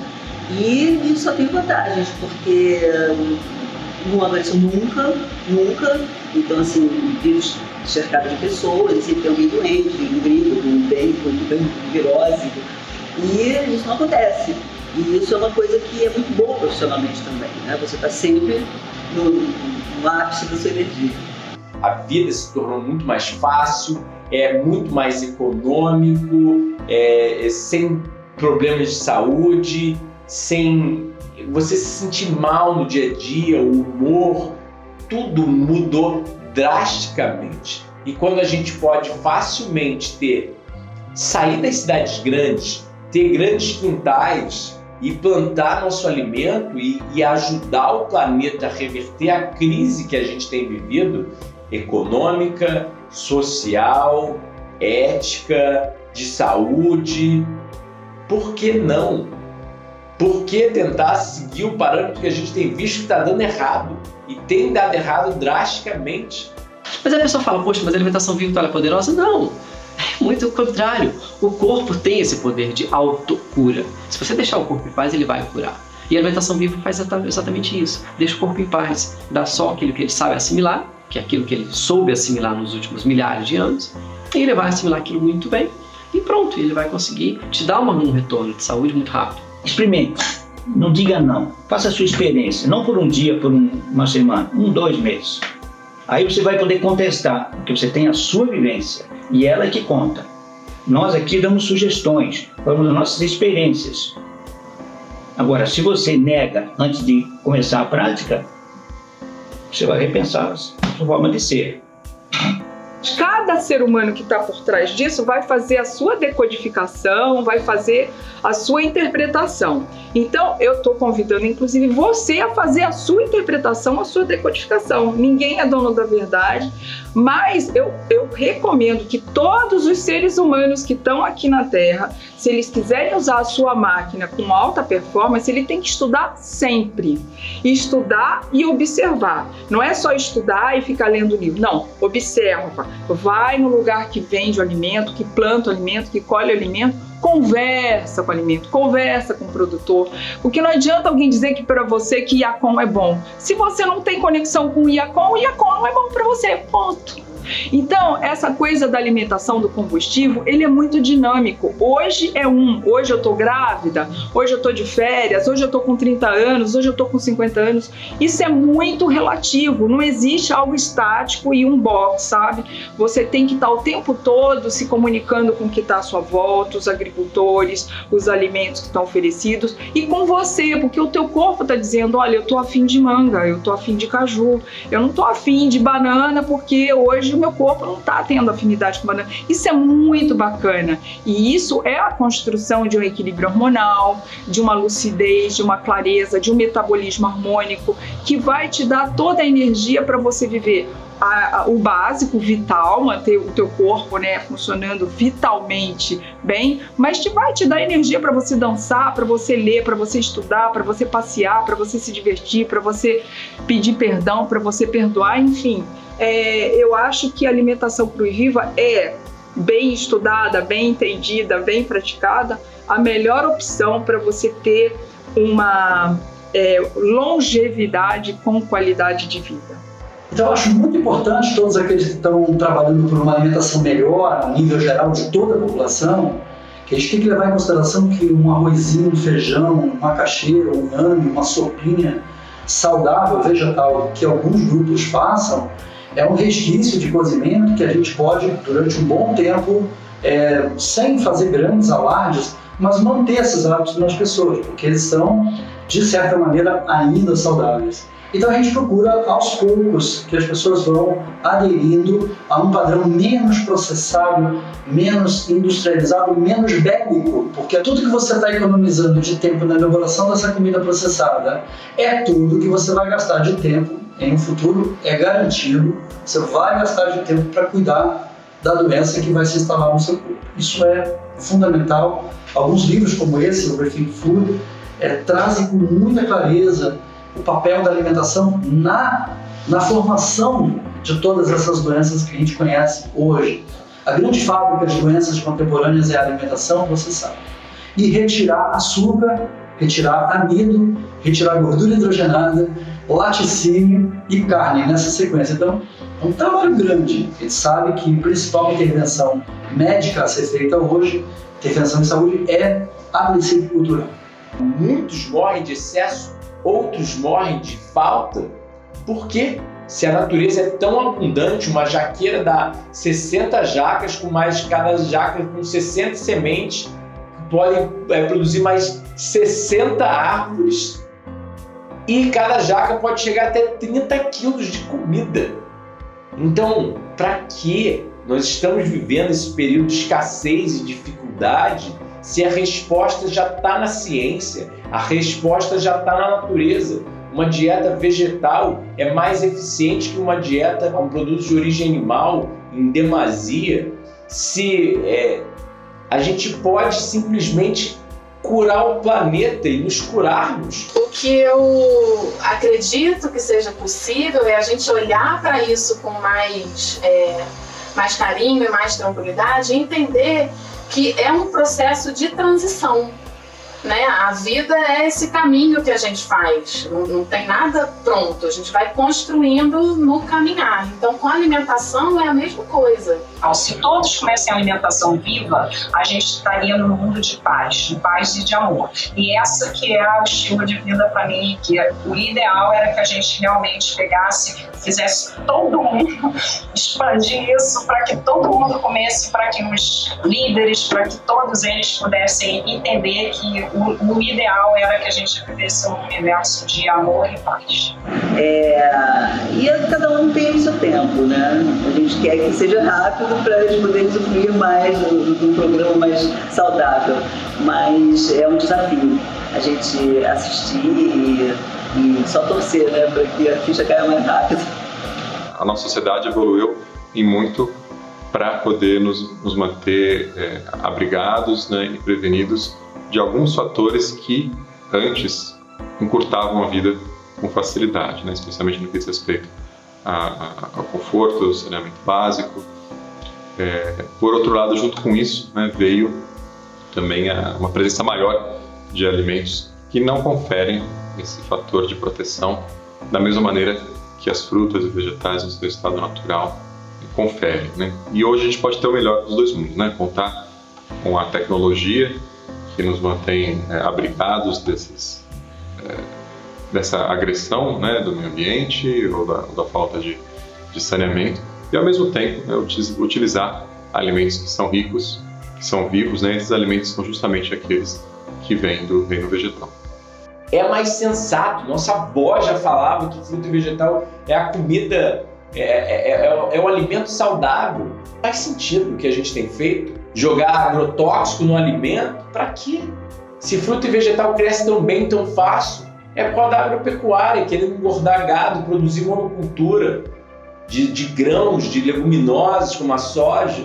e, e só tem vantagens, porque não apareceu nunca, nunca. Então, assim, vive cercado de pessoas, sempre tem alguém doente, um gripe, um dengue, um virose. E isso não acontece. E isso é uma coisa que é muito boa profissionalmente também, né? Você está sempre no, no ápice da sua energia. A vida se tornou muito mais fácil, é muito mais econômico, é, é sem problemas de saúde, sem você se sentir mal no dia a dia, o humor, tudo mudou drasticamente. E quando a gente pode facilmente ter sair das cidades grandes, ter grandes quintais e plantar nosso alimento e, e ajudar o planeta a reverter a crise que a gente tem vivido, econômica, social, ética, de saúde, por que não? Por que tentar seguir o parâmetro que a gente tem visto que está dando errado? E tem dado errado drasticamente. Mas a pessoa fala, poxa, mas a alimentação virtual é poderosa? Não. É muito o contrário. O corpo tem esse poder de autocura. Se você deixar o corpo em paz, ele vai curar. E a alimentação viva faz exatamente isso. Deixa o corpo em paz. Dá só aquilo que ele sabe assimilar, que é aquilo que ele soube assimilar nos últimos milhares de anos. E ele vai assimilar aquilo muito bem. E pronto, ele vai conseguir te dar um retorno de saúde muito rápido. Experimente. Não diga não. Faça a sua experiência. Não por um dia, por um, uma semana, um, dois meses. Aí você vai poder contestar, porque você tem a sua vivência e ela é que conta. Nós aqui damos sugestões, falamos nossas experiências. Agora, se você nega antes de começar a prática, você vai repensar a sua forma de ser. Cada ser humano que está por trás disso vai fazer a sua decodificação, vai fazer a sua interpretação. Então, eu estou convidando, inclusive, você a fazer a sua interpretação, a sua decodificação. Ninguém é dono da verdade, mas eu, eu recomendo que todos os seres humanos que estão aqui na Terra, se eles quiserem usar a sua máquina com alta performance, ele tem que estudar sempre. Estudar e observar. Não é só estudar e ficar lendo livro. Não, observa. Vai no lugar que vende o alimento, que planta o alimento, que colhe o alimento conversa com o alimento, conversa com o produtor, porque não adianta alguém dizer que para você que Iacom é bom. Se você não tem conexão com o Iacom, o Iacom não é bom para você, ponto. Então, essa coisa da alimentação do combustível, ele é muito dinâmico. Hoje é um, hoje eu tô grávida, hoje eu tô de férias, hoje eu tô com 30 anos, hoje eu tô com 50 anos. Isso é muito relativo, não existe algo estático e um box, sabe? Você tem que estar o tempo todo se comunicando com o que está à sua volta, os agricultores, os alimentos que estão oferecidos e com você, porque o teu corpo está dizendo, olha, eu tô afim de manga, eu tô afim de caju, eu não tô afim de banana porque hoje o meu corpo não está tendo afinidade com banana. Isso é muito bacana. E isso é a construção de um equilíbrio hormonal, de uma lucidez, de uma clareza, de um metabolismo harmônico que vai te dar toda a energia para você viver a, a, o básico, vital, manter o teu corpo né, funcionando vitalmente bem, mas te vai te dar energia para você dançar, para você ler, para você estudar, para você passear, para você se divertir, para você pedir perdão, para você perdoar, enfim é, eu acho que a alimentação cru viva é bem estudada, bem entendida, bem praticada, a melhor opção para você ter uma é, longevidade com qualidade de vida. Então, eu acho muito importante todos aqueles que estão trabalhando por uma alimentação melhor, a nível geral de toda a população, que a gente tem que levar em consideração que um arrozinho, um feijão, uma macaxeira, um inhame, uma sopinha saudável, vegetal, que alguns grupos façam, é um resquício de cozimento que a gente pode, durante um bom tempo, é, sem fazer grandes alardes, mas manter esses hábitos nas pessoas, porque eles são, de certa maneira, ainda saudáveis. Então a gente procura, aos poucos, que as pessoas vão aderindo a um padrão menos processado, menos industrializado, menos bélico, porque tudo que você está economizando de tempo na elaboração dessa comida processada é tudo que você vai gastar de tempo em um futuro é garantido, você vai gastar de tempo para cuidar da doença que vai se instalar no seu corpo. Isso é fundamental. Alguns livros como esse, Overthink Food, é, trazem com muita clareza o papel da alimentação na, na formação de todas essas doenças que a gente conhece hoje. A grande fábrica de doenças contemporâneas é a alimentação, você sabe. E retirar açúcar, retirar amido, retirar gordura hidrogenada, laticínio e carne nessa sequência. Então, é um trabalho grande. A gente sabe que a principal intervenção médica a ser feita hoje, intervenção em saúde, é a princípio cultural. Muitos morrem de excesso, outros morrem de falta. Por quê? Se a natureza é tão abundante, uma jaqueira dá 60 jacas, com mais cada jaca com 60 sementes, podem é, produzir mais 60 árvores e cada jaca pode chegar até 30 quilos de comida. Então, para que nós estamos vivendo esse período de escassez e dificuldade se a resposta já está na ciência, a resposta já está na natureza? Uma dieta vegetal é mais eficiente que uma dieta com produtos de origem animal em demasia. Se é, a gente pode simplesmente curar o planeta e nos curarmos. O que eu acredito que seja possível é a gente olhar para isso com mais, é, mais carinho e mais tranquilidade e entender que é um processo de transição né? A vida é esse caminho que a gente faz, não, não, tem nada pronto, a gente vai construindo no caminhar. Então, com a alimentação é a mesma coisa. Então, se todos comessem alimentação viva, a gente estaria num mundo de paz, de paz e de amor. E essa que é o estilo de vida para mim, que é, o ideal era que a gente realmente pegasse, fizesse todo mundo expandir isso para que todo mundo comesse, para que os líderes, para que todos eles pudessem entender que o, o, ideal era que a gente vivesse um universo de amor e paz. É, e cada um tem o seu tempo, né? A gente quer que seja rápido para eles poderem usufruir mais de um programa mais saudável, mas é um desafio a gente assistir e, e só torcer, né, para que a ficha caia mais rápido. A nossa sociedade evoluiu em muito para poder nos, nos manter é, abrigados né, e prevenidos de alguns fatores que antes encurtavam a vida com facilidade, né? especialmente no que diz respeito ao conforto, ao saneamento básico. É, por outro lado, junto com isso, né, veio também a, uma presença maior de alimentos que não conferem esse fator de proteção da mesma maneira que as frutas e vegetais no seu estado natural conferem. Né? E hoje a gente pode ter o melhor dos dois mundos, né? contar com a tecnologia que nos mantém é, abrigados desses, é, dessa agressão né, do meio ambiente ou da, ou da falta de, de, saneamento e ao mesmo tempo né, utilizar alimentos que são ricos, que são vivos, né, esses alimentos são justamente aqueles que vêm do reino vegetal. É mais sensato. Nossa avó já falava que fruta e vegetal é a comida, é, é, é, é o alimento saudável. Faz sentido o que a gente tem feito jogar agrotóxico no alimento, para quê? Se fruta e vegetal cresce tão bem, tão fácil, é por causa da agropecuária, querendo engordar gado, produzir monocultura de, de grãos, de leguminosas como a soja.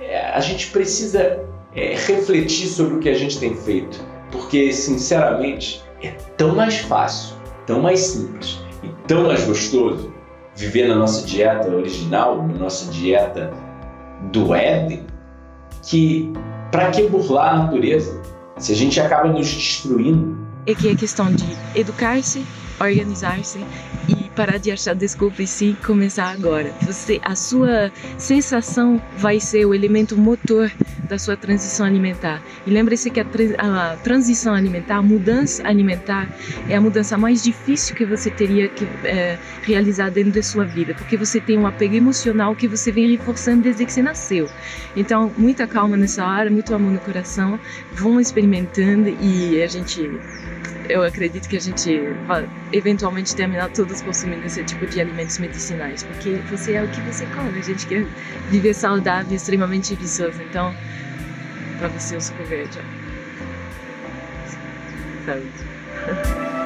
É, a gente precisa é, refletir sobre o que a gente tem feito, porque, sinceramente, é tão mais fácil, tão mais simples e tão mais gostoso viver na nossa dieta original, na nossa dieta do Éden, que para que burlar a natureza se a gente acaba nos destruindo? É que é questão de educar-se, organizar-se e parar de achar desculpa e sim começar agora. Você, a sua sensação vai ser o elemento motor da sua transição alimentar. E lembre-se que a, a, transição alimentar, a mudança alimentar, é a mudança mais difícil que você teria que é, realizar dentro da sua vida, porque você tem um apego emocional que você vem reforçando desde que você nasceu. Então, muita calma nessa hora, muito amor no coração, vão experimentando e a gente eu acredito que a gente vai eventualmente terminar todos consumindo esse tipo de alimentos medicinais, porque você é o que você come. A gente quer viver saudável, extremamente vicioso. Então, para você, o suco verde. Saúde.